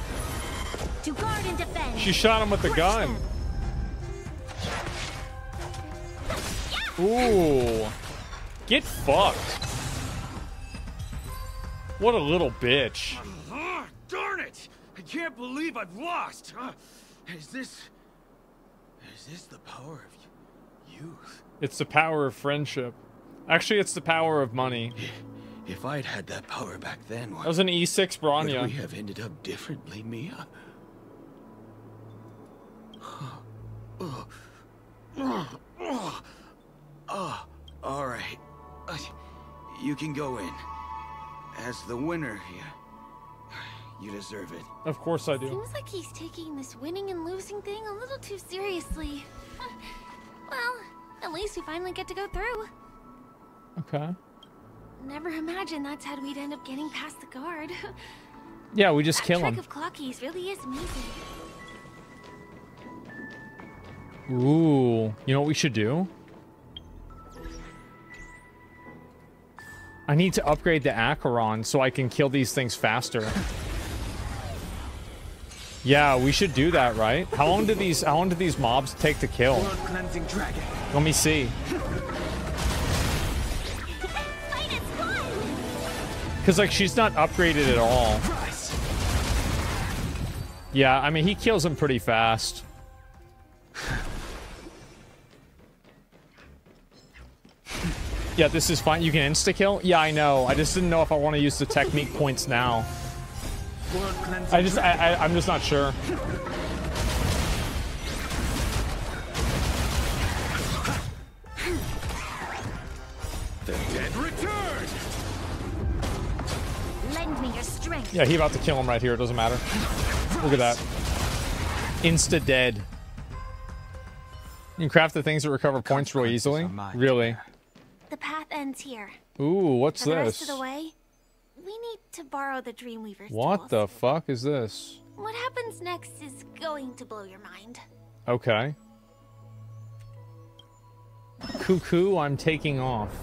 To guard and defend. She shot him with the gun. Ooh. Get fucked. What a little bitch. Ah, darn it! I can't believe I've lost! Ah, is this... Is this the power of youth? It's the power of friendship. Actually, it's the power of money. If I'd had that power back then, That was an E E6 would we have ended up differently, Mia? Oh, oh, oh, all right. You can go in. As the winner, you, you deserve it. Of course I do. Seems like he's taking this winning and losing thing a little too seriously. well, at least we finally get to go through. Okay. Never imagined that's how we'd end up getting past the guard. Yeah, we just that kill trick him. of Clockie's really is amazing. Ooh, you know what we should do? I need to upgrade the Acheron so I can kill these things faster. Yeah, we should do that, right? How long do these how long do these mobs take to kill? Let me see. Cause like she's not upgraded at all. Yeah, I mean he kills them pretty fast. Yeah, this is fine. You can insta-kill? Yeah, I know. I just didn't know if I want to use the technique points now. I just, I, I, I'm just not sure. The dead return! Lend me your strength. Yeah, he about to kill him right here. It doesn't matter. Look at that. Insta dead. You can craft the things that recover points real easily. Really? The path ends here. Ooh, what's For the rest this? Of the way, we need to borrow the Dreamweaver's What tools. the fuck is this? What happens next is going to blow your mind. Okay. Cuckoo, I'm taking off.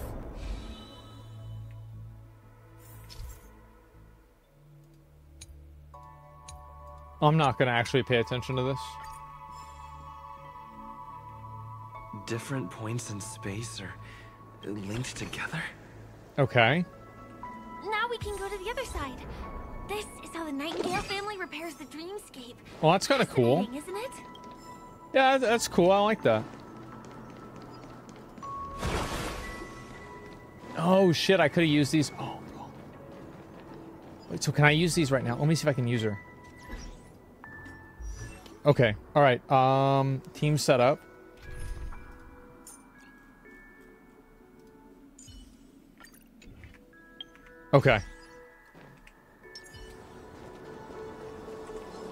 I'm not gonna actually pay attention to this. Different points in space are linked together? Okay. Now we can go to the other side. This is how the Nightingale family repairs the dreamscape. Well, that's kind of cool. Isn't it? Yeah, that's cool. I like that. Oh shit! I could have used these. Oh. Wait. So can I use these right now? Let me see if I can use her. Okay. All right. Um, team setup. Okay.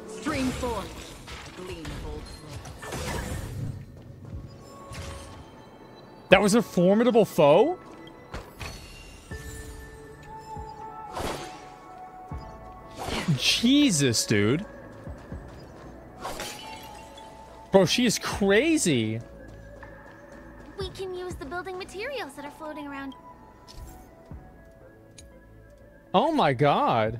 Stream forth. Gleam of old floods. That was a formidable foe? Jesus, dude. Bro, she is crazy. We can use the building materials that are floating around. Oh my god.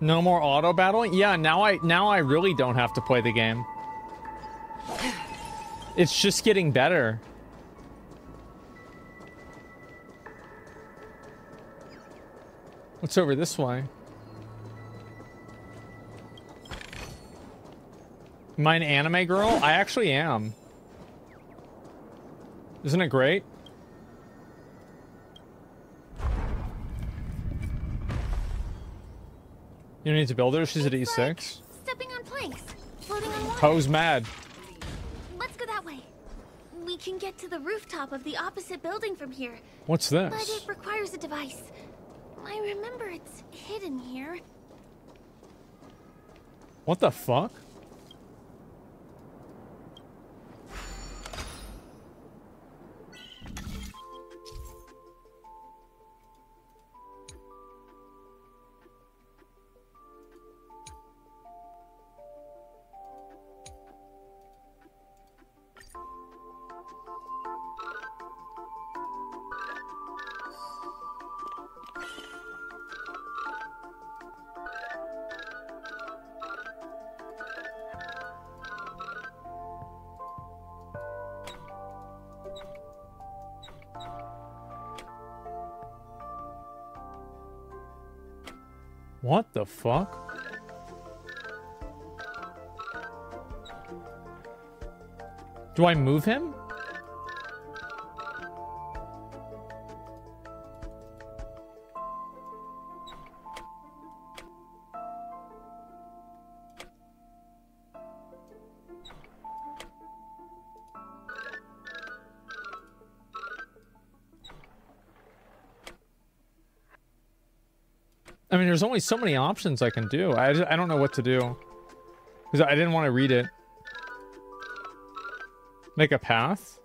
No more auto battling? Yeah, now I now I really don't have to play the game. It's just getting better. What's over this way? Am I an anime girl? I actually am. Isn't it great? You don't need to build her? She's at E6? Stepping on planks, floating on water. Poe's mad. Let's go that way. We can get to the rooftop of the opposite building from here. What's this? But it requires a device. I remember it's hidden here. What the fuck? Fuck? Do I move him? There's only so many options I can do. I, I don't know what to do. Because I didn't want to read it. Make a path?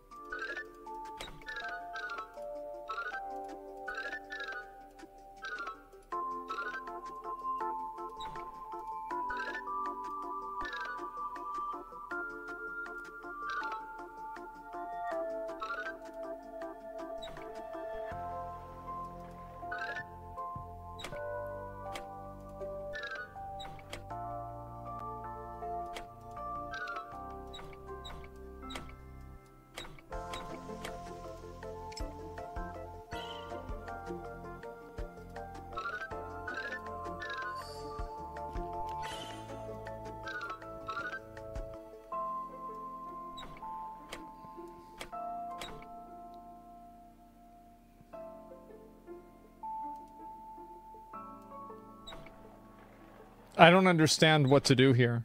I don't understand what to do here.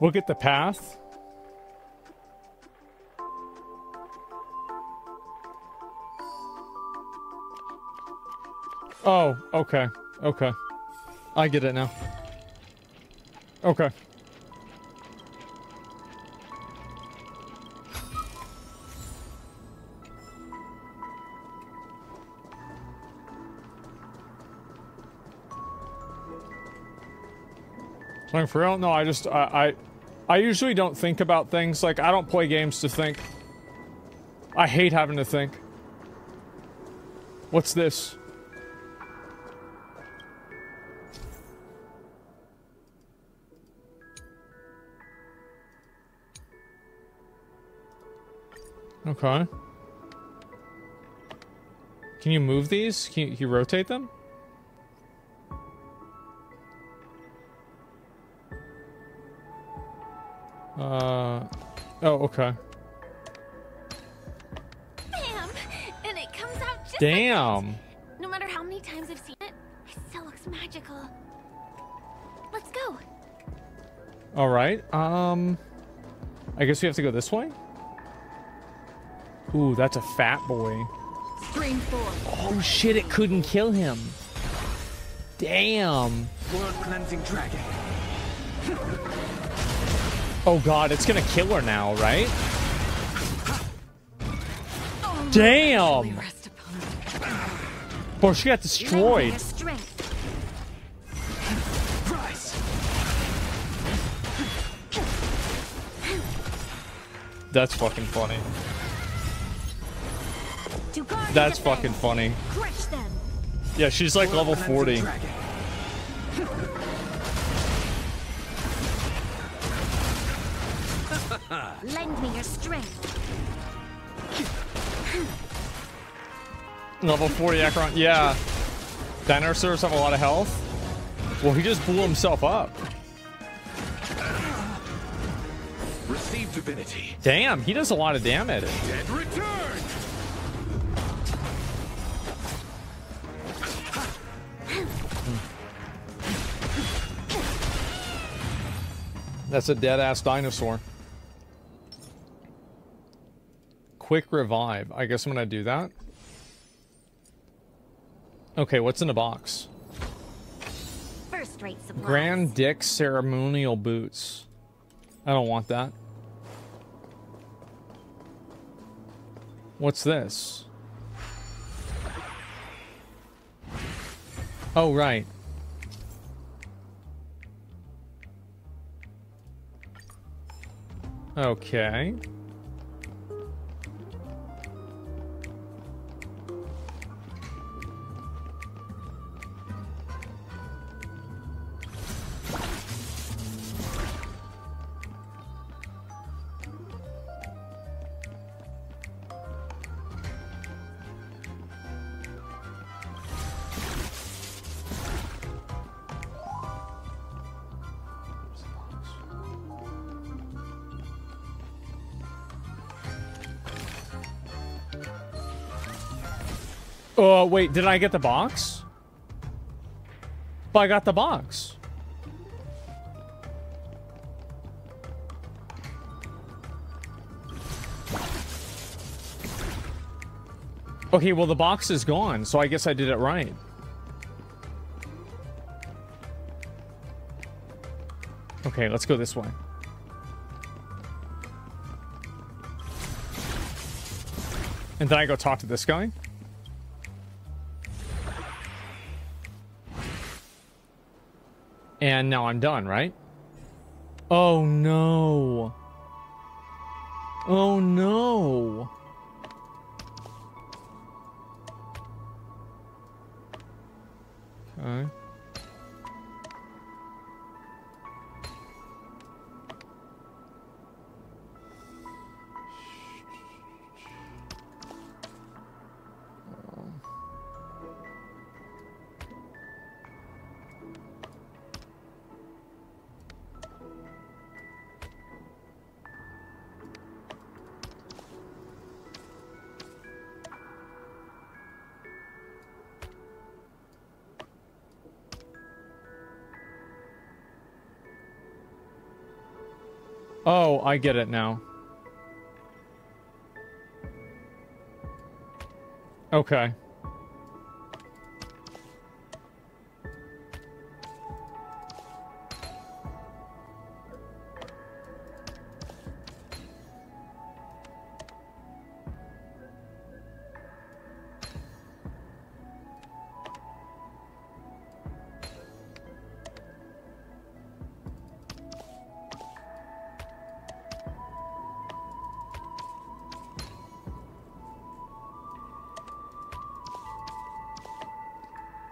Look at the path. Oh, okay. Okay. I get it now. Okay. Playing for real? No, I just I, I I usually don't think about things. Like I don't play games to think. I hate having to think. What's this? Okay. Can you move these? Can you, can you rotate them? Uh, oh, okay. Bam! And it comes out just Damn. No matter how many times I've seen it, it still looks magical. Let's go. All right. Um, I guess we have to go this way. Ooh, that's a fat boy. Scream four. Oh shit! It couldn't kill him. Damn. Blood cleansing dragon. Oh god, it's gonna kill her now, right? Damn. Boy, she got destroyed. That's fucking funny. To guard That's defend. fucking funny. Yeah, she's like level 40. Lend me your strength. Level 40 Acheron. Yeah. Dinosaurs have a lot of health. Well, he just blew himself up. Receive divinity. Damn, he does a lot of damage. Dead return. That's a dead ass dinosaur. Quick revive. I guess I'm gonna do that. Okay, what's in the box? First rate supplies. Grand Dick ceremonial boots. I don't want that. What's this? Oh, right. Okay. Oh, wait, did I get the box? But I got the box. Okay, well, the box is gone, so I guess I did it right. Okay, let's go this way. And then I go talk to this guy? And now I'm done, right? Oh no. Oh no. Okay. Oh, I get it now. Okay.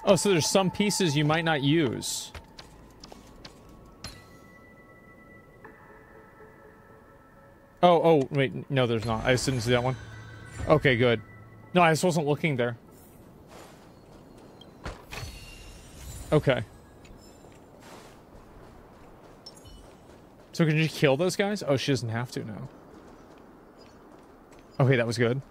Oh, so there's some pieces you might not use. Oh, oh, wait, no, there's not. I just didn't see that one. Okay, good. No, I just wasn't looking there. Okay. So can you kill those guys? Oh, she doesn't have to now. Okay, that was good.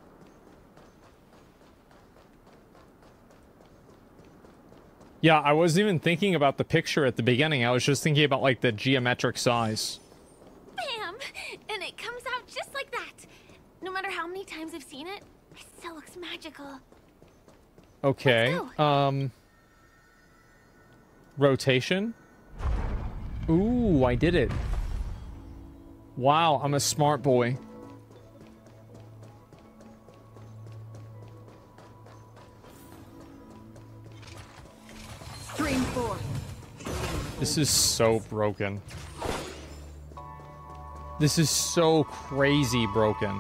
Yeah, I wasn't even thinking about the picture at the beginning. I was just thinking about, like, the geometric size. Bam! And it comes out just like that. No matter how many times I've seen it, it still looks magical. Okay. Um... Rotation? Ooh, I did it. Wow, I'm a smart boy. This is so broken. This is so crazy broken.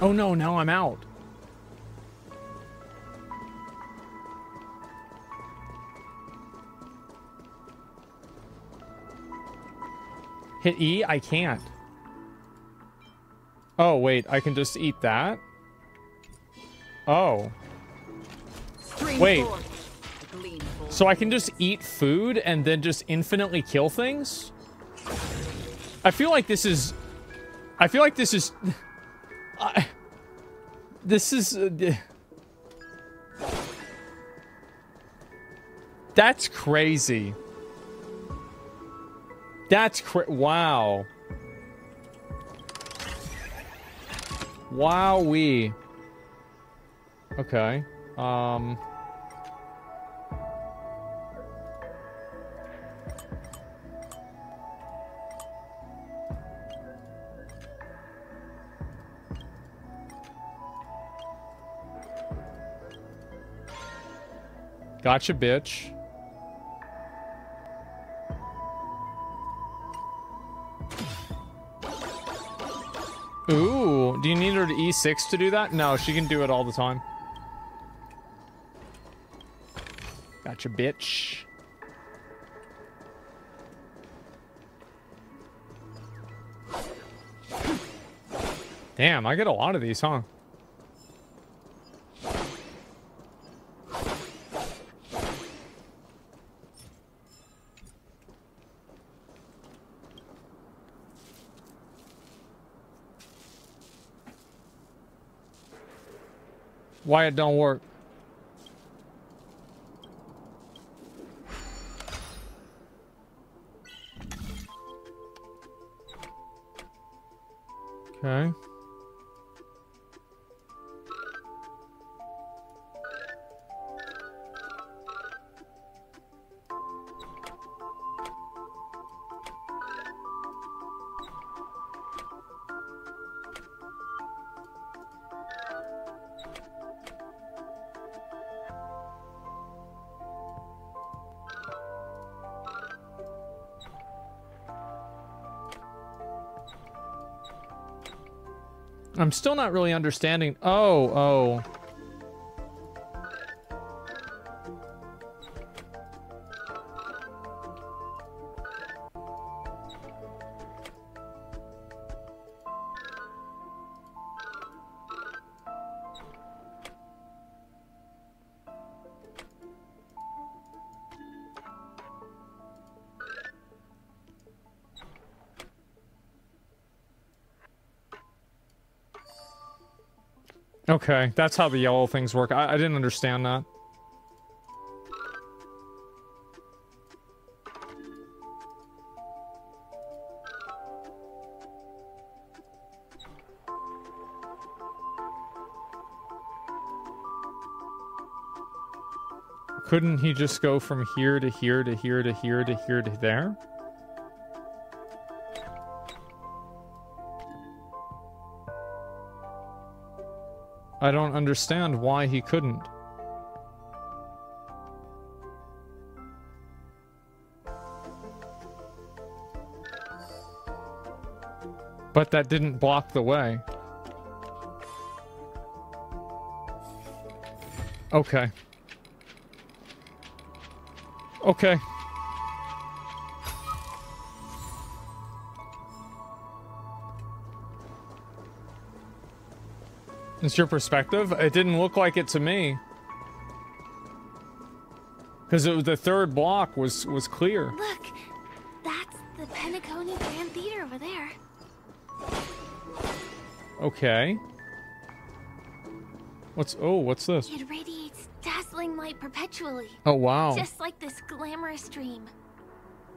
Oh no, now I'm out. Hit E? I can't. Oh, wait, I can just eat that? Oh. Wait. So I can just eat food and then just infinitely kill things? I feel like this is... I feel like this is... I, this is... Uh, that's crazy. That's cra- Wow. Wowee. Okay. Um... Gotcha, bitch. Ooh, do you need her to E6 to do that? No, she can do it all the time. Gotcha, bitch. Damn, I get a lot of these, huh? Why it don't work? Still not really understanding. Oh, oh. Okay, that's how the yellow things work. I, I didn't understand that. Couldn't he just go from here to here to here to here to here to there? I don't understand why he couldn't. But that didn't block the way. Okay. Okay. It's your perspective? It didn't look like it to me. Because it was the third block was was clear. Look, that's the Penacony Grand Theater over there. Okay. What's oh, what's this? It radiates dazzling light perpetually. Oh wow. Just like this glamorous dream.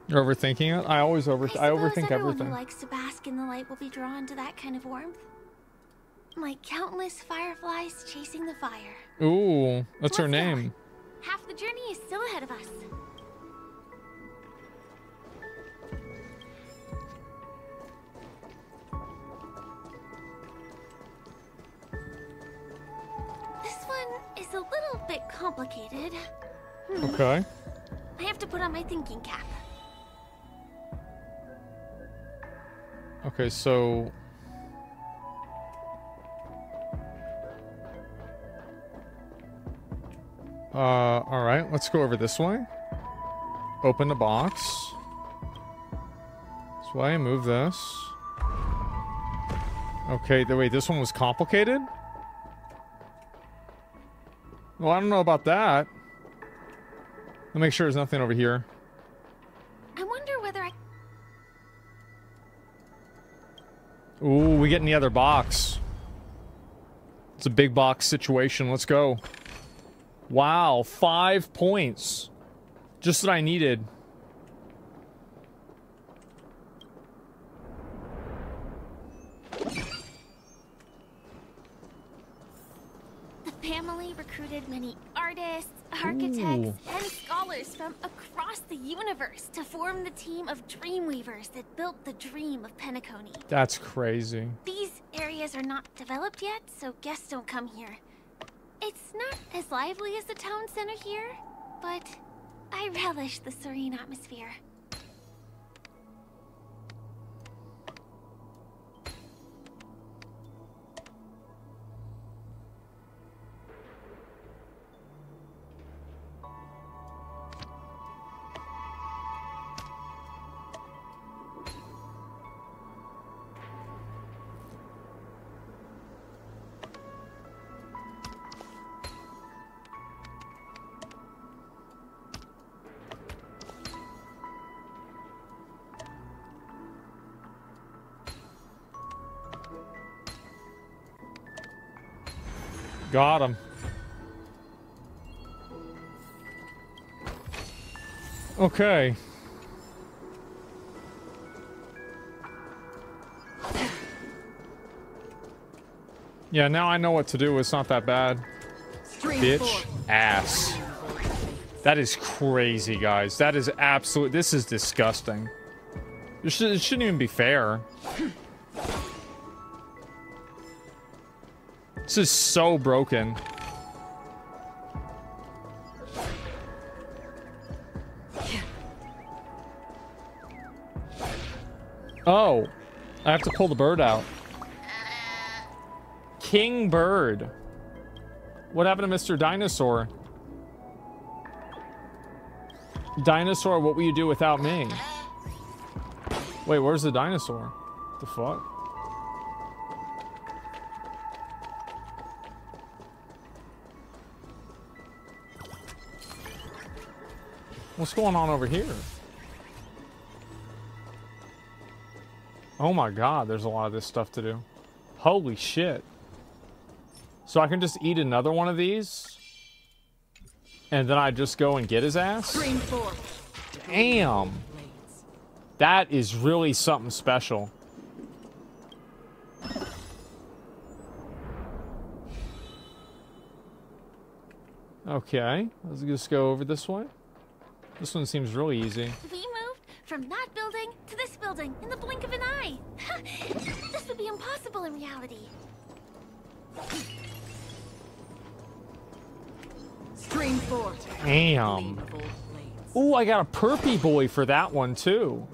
You're overthinking it? I always over I, I overthink everything. who likes to bask in the light will be drawn to that kind of warmth. Like countless fireflies chasing the fire. Ooh, what's her Let's go. name? Half the journey is still ahead of us. This one is a little bit complicated. Hmm. Okay. I have to put on my thinking cap. Okay, so Uh, all right, let's go over this way. Open the box. This way, move this. Okay, the wait, this one was complicated? Well, I don't know about that. Let me make sure there's nothing over here. I wonder whether I. Ooh, we get in the other box. It's a big box situation. Let's go. Wow, five points. Just what I needed. The family recruited many artists, architects, Ooh. and scholars from across the universe to form the team of Dreamweavers that built the dream of Penacony. That's crazy. These areas are not developed yet, so guests don't come here. It's not as lively as the town center here, but I relish the serene atmosphere. Got him. Okay. Yeah, now I know what to do. It's not that bad. Bitch ass. That is crazy, guys. That is absolute. This is disgusting. This should, it shouldn't even be fair. This is so broken. Oh, I have to pull the bird out. King Bird. What happened to Mr. Dinosaur? Dinosaur, what will you do without me? Wait, where's the dinosaur? The fuck? What's going on over here? Oh my god, there's a lot of this stuff to do. Holy shit. So I can just eat another one of these? And then I just go and get his ass? Damn. That is really something special. Okay, let's just go over this way. This one seems really easy. We moved from that building to this building in the blink of an eye. this would be impossible in reality. Stream 4. Damn. Ooh, I got a perpy boy for that one too.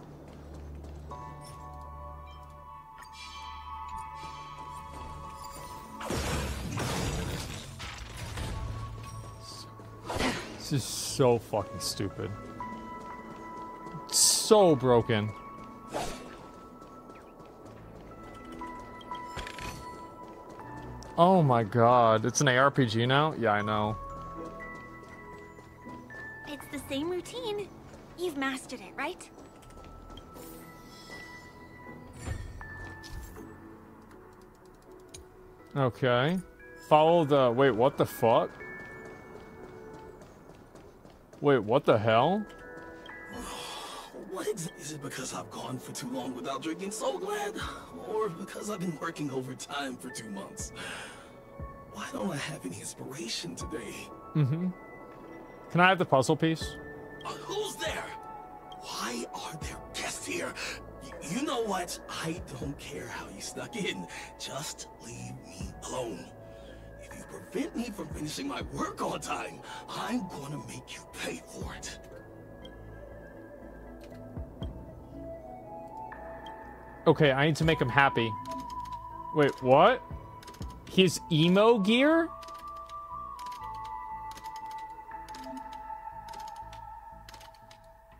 So fucking stupid. So broken. Oh my god, it's an ARPG now? Yeah, I know. It's the same routine. You've mastered it, right? Okay. Follow the... Wait, what the fuck? Wait, what the hell? What is, is it because I've gone for too long without drinking Soulglad? Or because I've been working overtime for two months? Why don't I have any inspiration today? Mm-hmm. Can I have the puzzle piece? Uh, who's there? Why are there guests here? Y- you know what? I don't care how you snuck in. Just leave me alone. Prevent me from finishing my work on time, I'm gonna make you pay for it. Okay, I need to make him happy. Wait, what? His emo gear?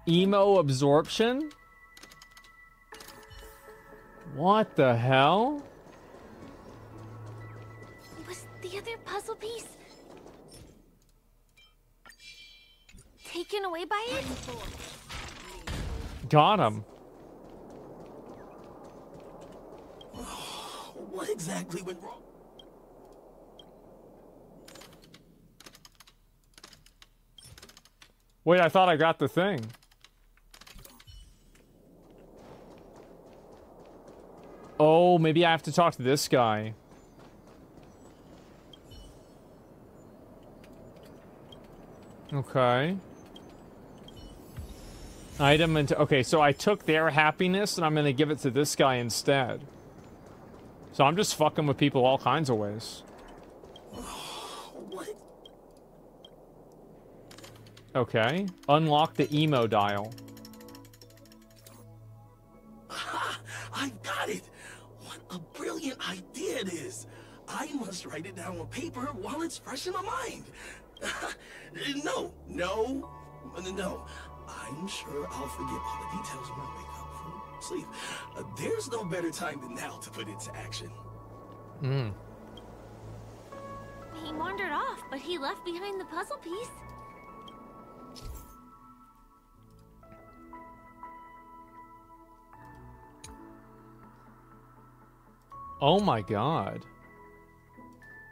Emo absorption? What the hell? Piece taken away by it? Got him. What exactly went wrong? Wait, I thought I got the thing. Oh, maybe I have to talk to this guy. Okay. Item into okay, so I took their happiness and I'm gonna give it to this guy instead. So I'm just fucking with people all kinds of ways. Okay. Unlock the emo dial. I've got it! What a brilliant idea it is! I must write it down on paper while it's fresh in my mind. no, no, no. I'm sure I'll forget all the details when I wake up from sleep. Uh, there's no better time than now to put it to action. Hmm. He wandered off, but he left behind the puzzle piece. Oh my god.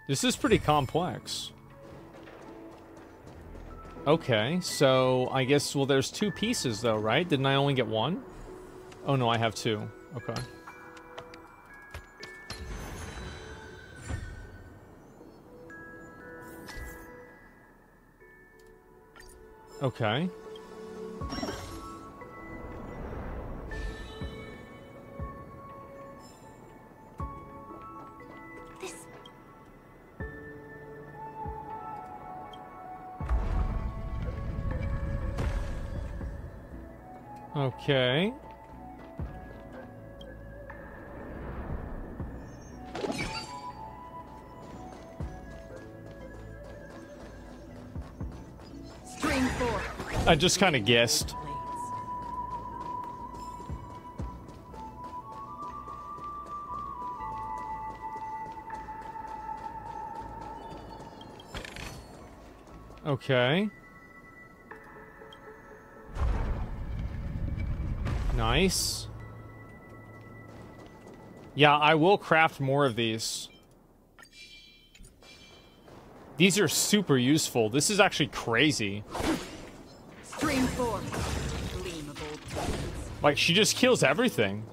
This is pretty complex. Okay, so I guess, well, there's two pieces though, right? Didn't I only get one? Oh no, I have two. Okay. Okay. Okay. Stream 4. I just kind of guessed. Okay. Nice. Yeah, I will craft more of these. These are super useful. This is actually crazy. Stream 4. Gleam of old times. Like, she just kills everything.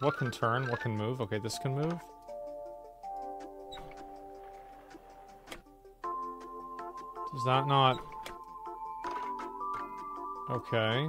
What can turn? What can move? Okay, this can move. Does that not... Okay.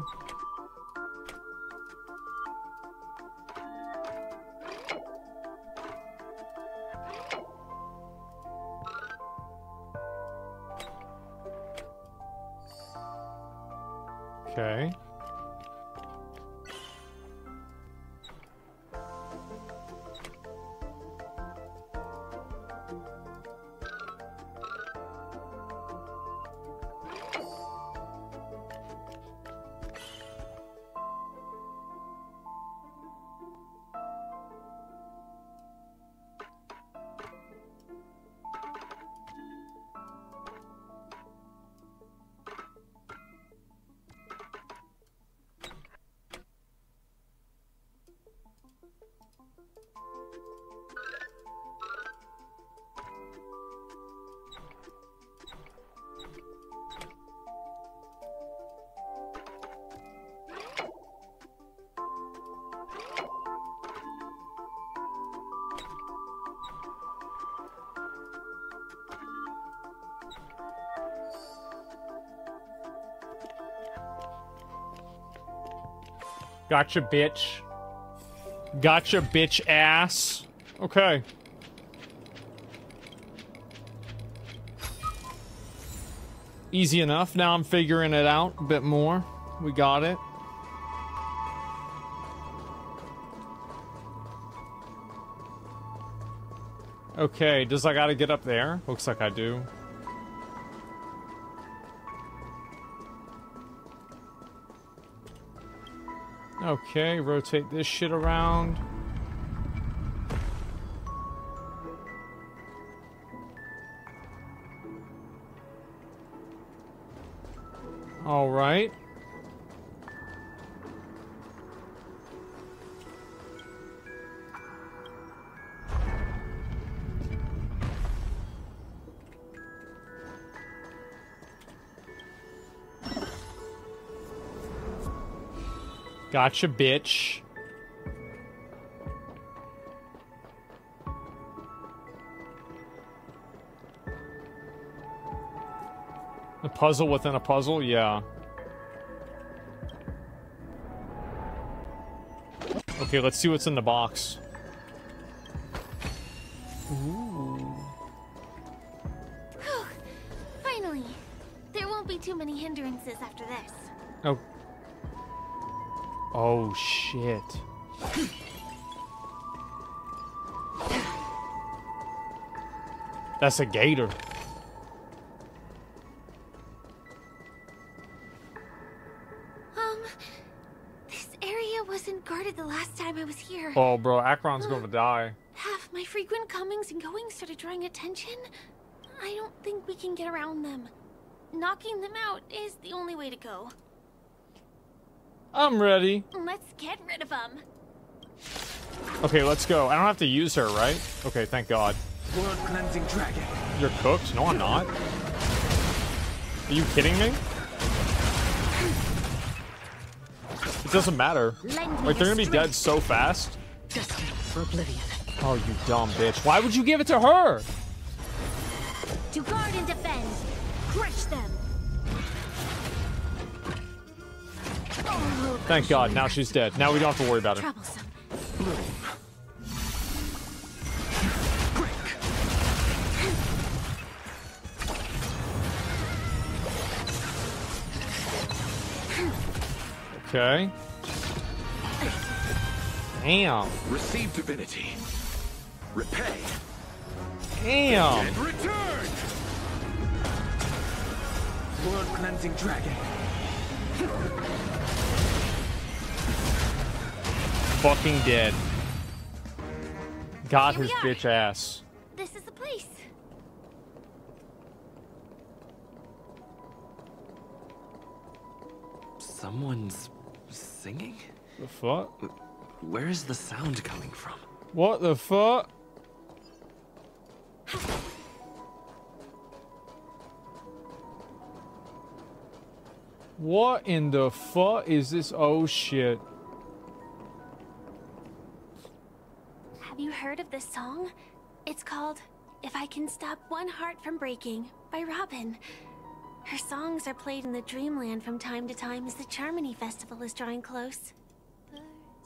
Gotcha, bitch. Gotcha, bitch ass. Okay. Easy enough. Now I'm figuring it out a bit more. We got it. Okay, does I gotta get up there? Looks like I do. Okay, rotate this shit around. All right. Gotcha, bitch. A puzzle within a puzzle? Yeah. Okay, let's see what's in the box. Ooh. Finally. There won't be too many hindrances after this. Oh. Oh, shit. That's a gator. Um, this area wasn't guarded the last time I was here. Oh, bro, Acheron's gonna die. Have my frequent comings and goings started drawing attention? I don't think we can get around them. Knocking them out is the only way to go. I'm ready. Let's get rid of them. Okay, let's go. I don't have to use her, right? Okay, thank God. World cleansing dragon. You're cooked? No, I'm not. Are you kidding me? It doesn't matter. Like, they're gonna be dead so fast. Destined for oblivion. Oh, you dumb bitch. Why would you give it to her? To guard and defend. Crush them. Thank God, now she's dead. Now we don't have to worry about her. Okay. Damn. Receive divinity. Repay. Damn. And return. World cleansing dragon. Fucking dead. Got Here his are. bitch ass. This is the place. Someone's singing? The fuck? Where is the sound coming from? What the fuck? What in the fuck is this? Oh shit. This song. It's called If I Can Stop One Heart from Breaking by Robin. Her songs are played in the Dreamland from time to time as the Charmony Festival is drawing close.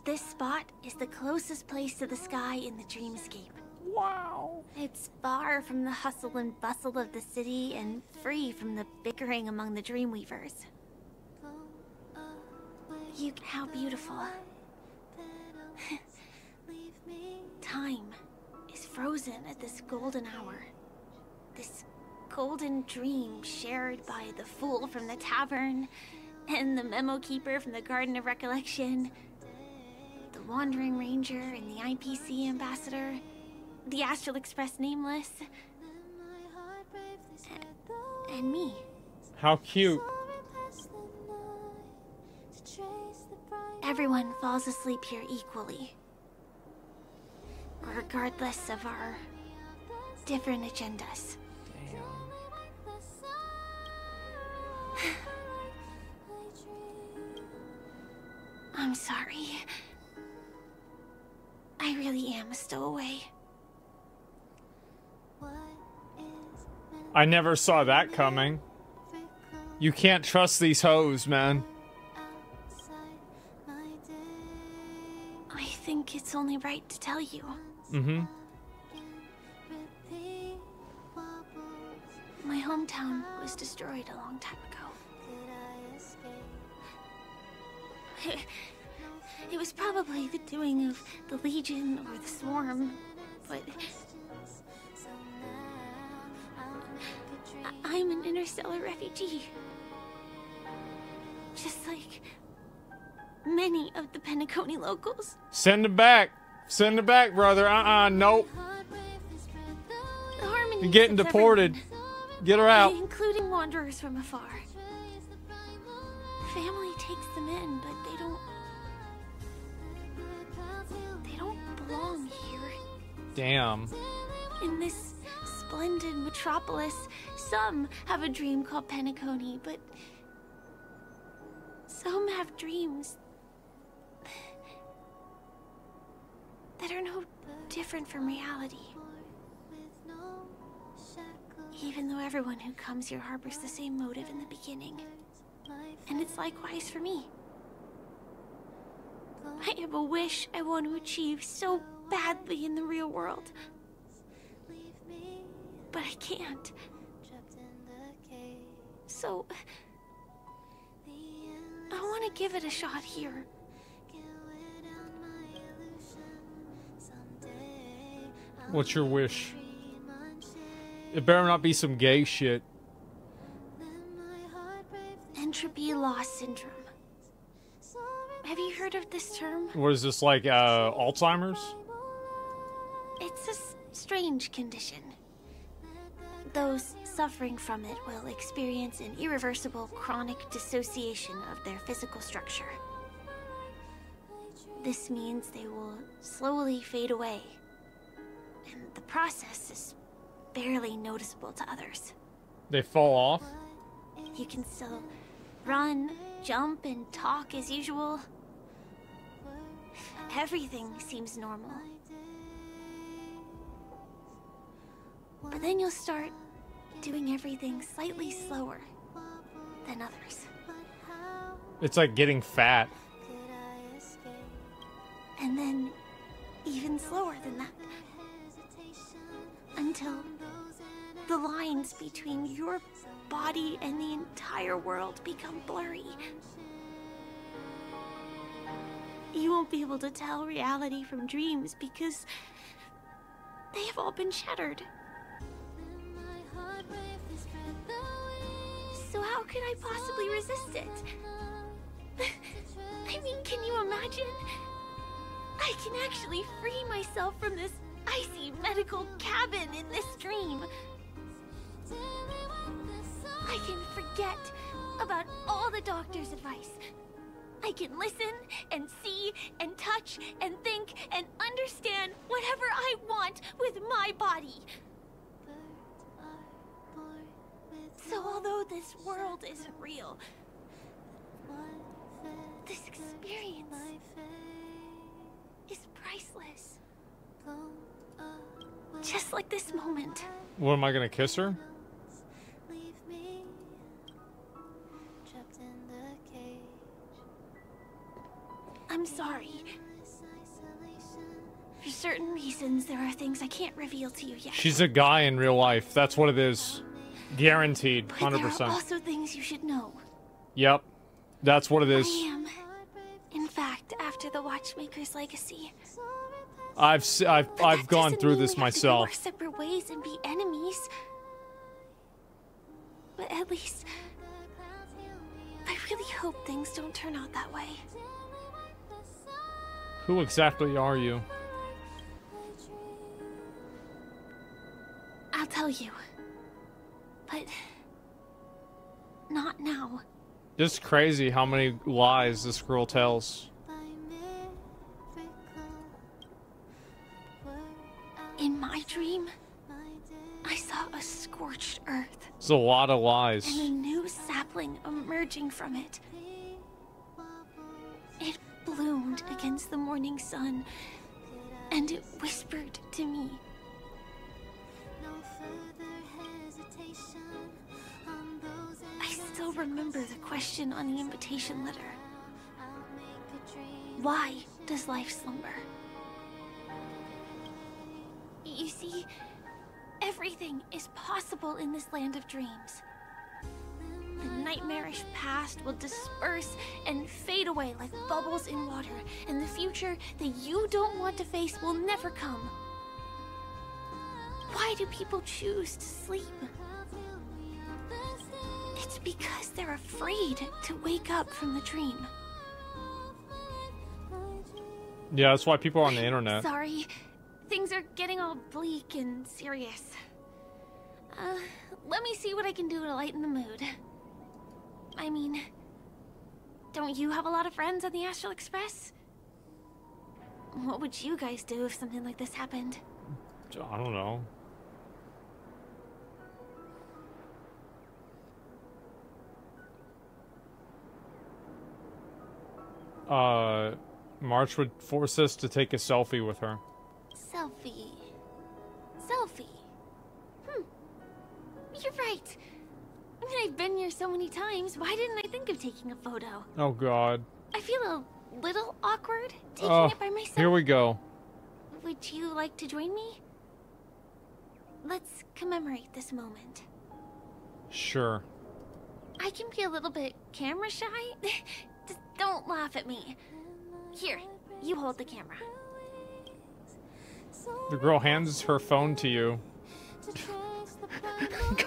This spot is the closest place to the sky in the dreamscape. Wow. It's far from the hustle and bustle of the city and free from the bickering among the Dreamweavers. You, how beautiful. Time is frozen at this golden hour. This golden dream shared by the fool from the tavern and the memo keeper from the Garden of Recollection, the Wandering Ranger and the IPC ambassador, the Astral Express Nameless, and me. How cute. Everyone falls asleep here equally. Regardless of our different agendas. I'm sorry. I really am a stowaway. I never saw that coming. You can't trust these hoes, man. I think it's only right to tell you. Mm-hmm. My hometown was destroyed a long time ago. It was probably the doing of the Legion or the Swarm, but. I- I'm an interstellar refugee. Just like many of the Penacony locals. Send it back. Send it back, brother. Uh-uh. Nope. Harmony You're getting deported. Get her out. Including wanderers from afar. Family takes them in, but they don't. They don't belong here. Damn. In this splendid metropolis, some have a dream called Penacony, but some have dreams that are no different from reality. Even though everyone who comes here harbors the same motive in the beginning. And it's likewise for me. I have a wish I want to achieve so badly in the real world. But I can't. So. I want to give it a shot here. What's your wish? It better not be some gay shit. Entropy loss syndrome. Have you heard of this term? What is this like uh Alzheimer's? It's a strange condition. Those suffering from it will experience an irreversible chronic dissociation of their physical structure. This means they will slowly fade away, and the process is barely noticeable to others. They fall off? You can still run, jump, and talk as usual. Everything seems normal. But then you'll start doing everything slightly slower than others. It's like getting fat. And then even slower than that. Until the lines between your body and the entire world become blurry. You won't be able to tell reality from dreams because they have all been shattered. So how could I possibly resist it? I mean, can you imagine? I can actually free myself from this icy medical cabin in this dream. I can forget about all the doctor's advice. I can listen and see and touch and think and understand whatever I want with my body. So although this world isn't real, this experience is priceless. Just like this moment. What am I gonna kiss her? I'm sorry. For certain reasons, there are things I can't reveal to you yet. She's a guy in real life. That's what it is. Guaranteed. But Hundred there are percent. also things you should know. Yep. That's what it is. I am. In fact, after the Watchmaker's legacy, I've I've I've gone through this have to myself. separate ways and be enemies. But at least, I really hope things don't turn out that way. Who exactly are you? I'll tell you. But not now. Just crazy how many lies this girl tells. Dream, I saw a scorched earth It's a lot of lies. and a new sapling emerging from it. It bloomed against the morning sun, and it whispered to me. I still remember the question on the invitation letter. Why does life slumber? You see, everything is possible in this land of dreams. The nightmarish past will disperse and fade away like bubbles in water, and the future that you don't want to face will never come. Why do people choose to sleep? It's because they're afraid to wake up from the dream. Yeah, that's why people are on the internet. Sorry, things are getting all bleak and serious. Uh, let me see what I can do to lighten the mood. I mean, don't you have a lot of friends on the Astral Express? What would you guys do if something like this happened? I don't know. Uh, March would force us to take a selfie with her. Selfie. Selfie. Hmm. You're right. I mean, I've been here so many times. Why didn't I think of taking a photo? Oh God. I feel a little awkward taking Oh, it by myself. here we go. Would you like to join me? Let's commemorate this moment. Sure. I can be a little bit camera shy. Just don't laugh at me. Here, you hold the camera. The girl hands her phone to you.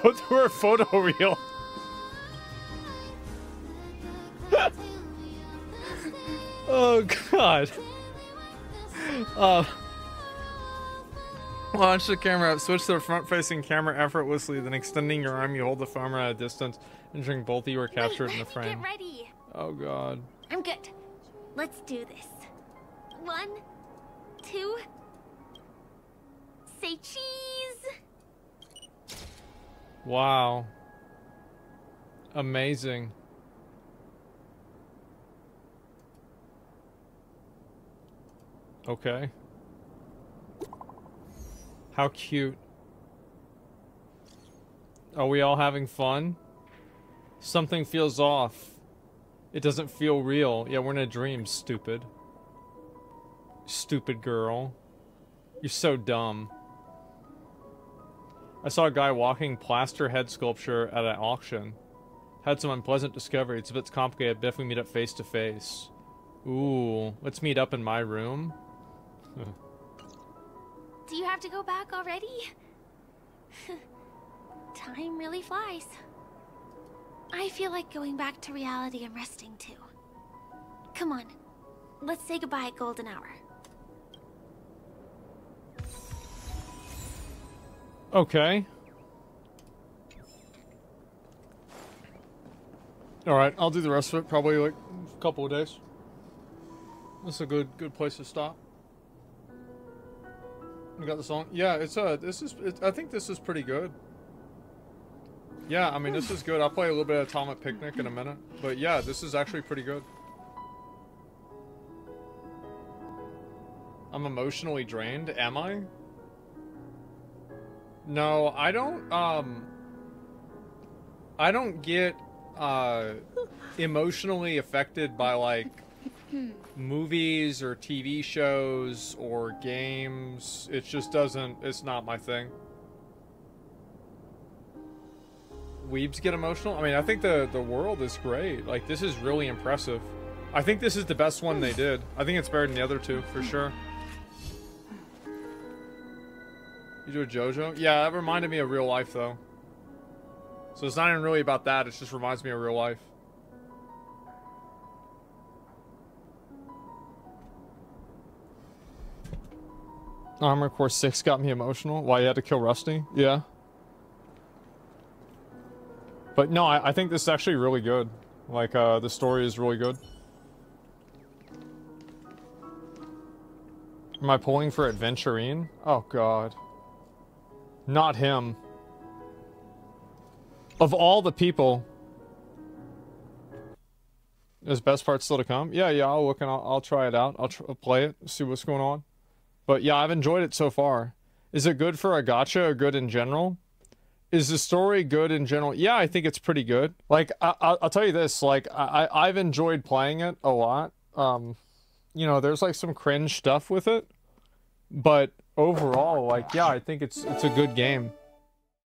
Go through her photo reel. oh God. Uh, launch the camera up. Switch to the front-facing camera effortlessly. Then, extending your arm, you hold the phone at a distance, ensuring both of you are captured in the frame. Get ready. Oh God. I'm good. Let's do this. One, two. Say cheese. Wow. Amazing. Okay. How cute. Are we all having fun? Something feels off. It doesn't feel real. Yeah, we're in a dream, stupid. Stupid girl. You're so dumb. I saw a guy walking plaster head sculpture at an auction. Had some unpleasant discovery. It's a bit complicated, if we meet up face to face. Ooh, let's meet up in my room. Do you have to go back already? Time really flies. I feel like going back to reality and resting too. Come on, let's say goodbye at golden hour. Okay. Alright, I'll do the rest of it probably like a couple of days. This is a good good place to stop. You got the song? Yeah, it's uh this is it, I think this is pretty good. Yeah, I mean this is good. I'll play a little bit of Atomic Picnic in a minute. But yeah, this is actually pretty good. I'm emotionally drained, am I? No, I don't. Um, I don't get uh, emotionally affected by like movies or TV shows or games. It just doesn't. It's not my thing. Weebs get emotional. I mean, I think the the world is great. Like this is really impressive. I think this is the best one they did. I think it's better than the other two for sure. You do a JoJo? Yeah, that reminded me of real life though. So it's not even really about that. It just reminds me of real life. Armored Core 6 got me emotional. Why you had to kill Rusty? Yeah. But no, I, I think this is actually really good. Like, uh, the story is really good. Am I pulling for Adventurine? Oh, God. Not him. Of all the people... Is best part still to come? Yeah, yeah, I'll look and I'll, I'll try it out. I'll, I'll play it, see what's going on. But yeah, I've enjoyed it so far. Is it good for a gacha or good in general? Is the story good in general? Yeah, I think it's pretty good. Like, I, will tell you this, like, I, I've enjoyed playing it a lot. Um, you know, there's like some cringe stuff with it. But overall, like, yeah, I think it's it's a good game.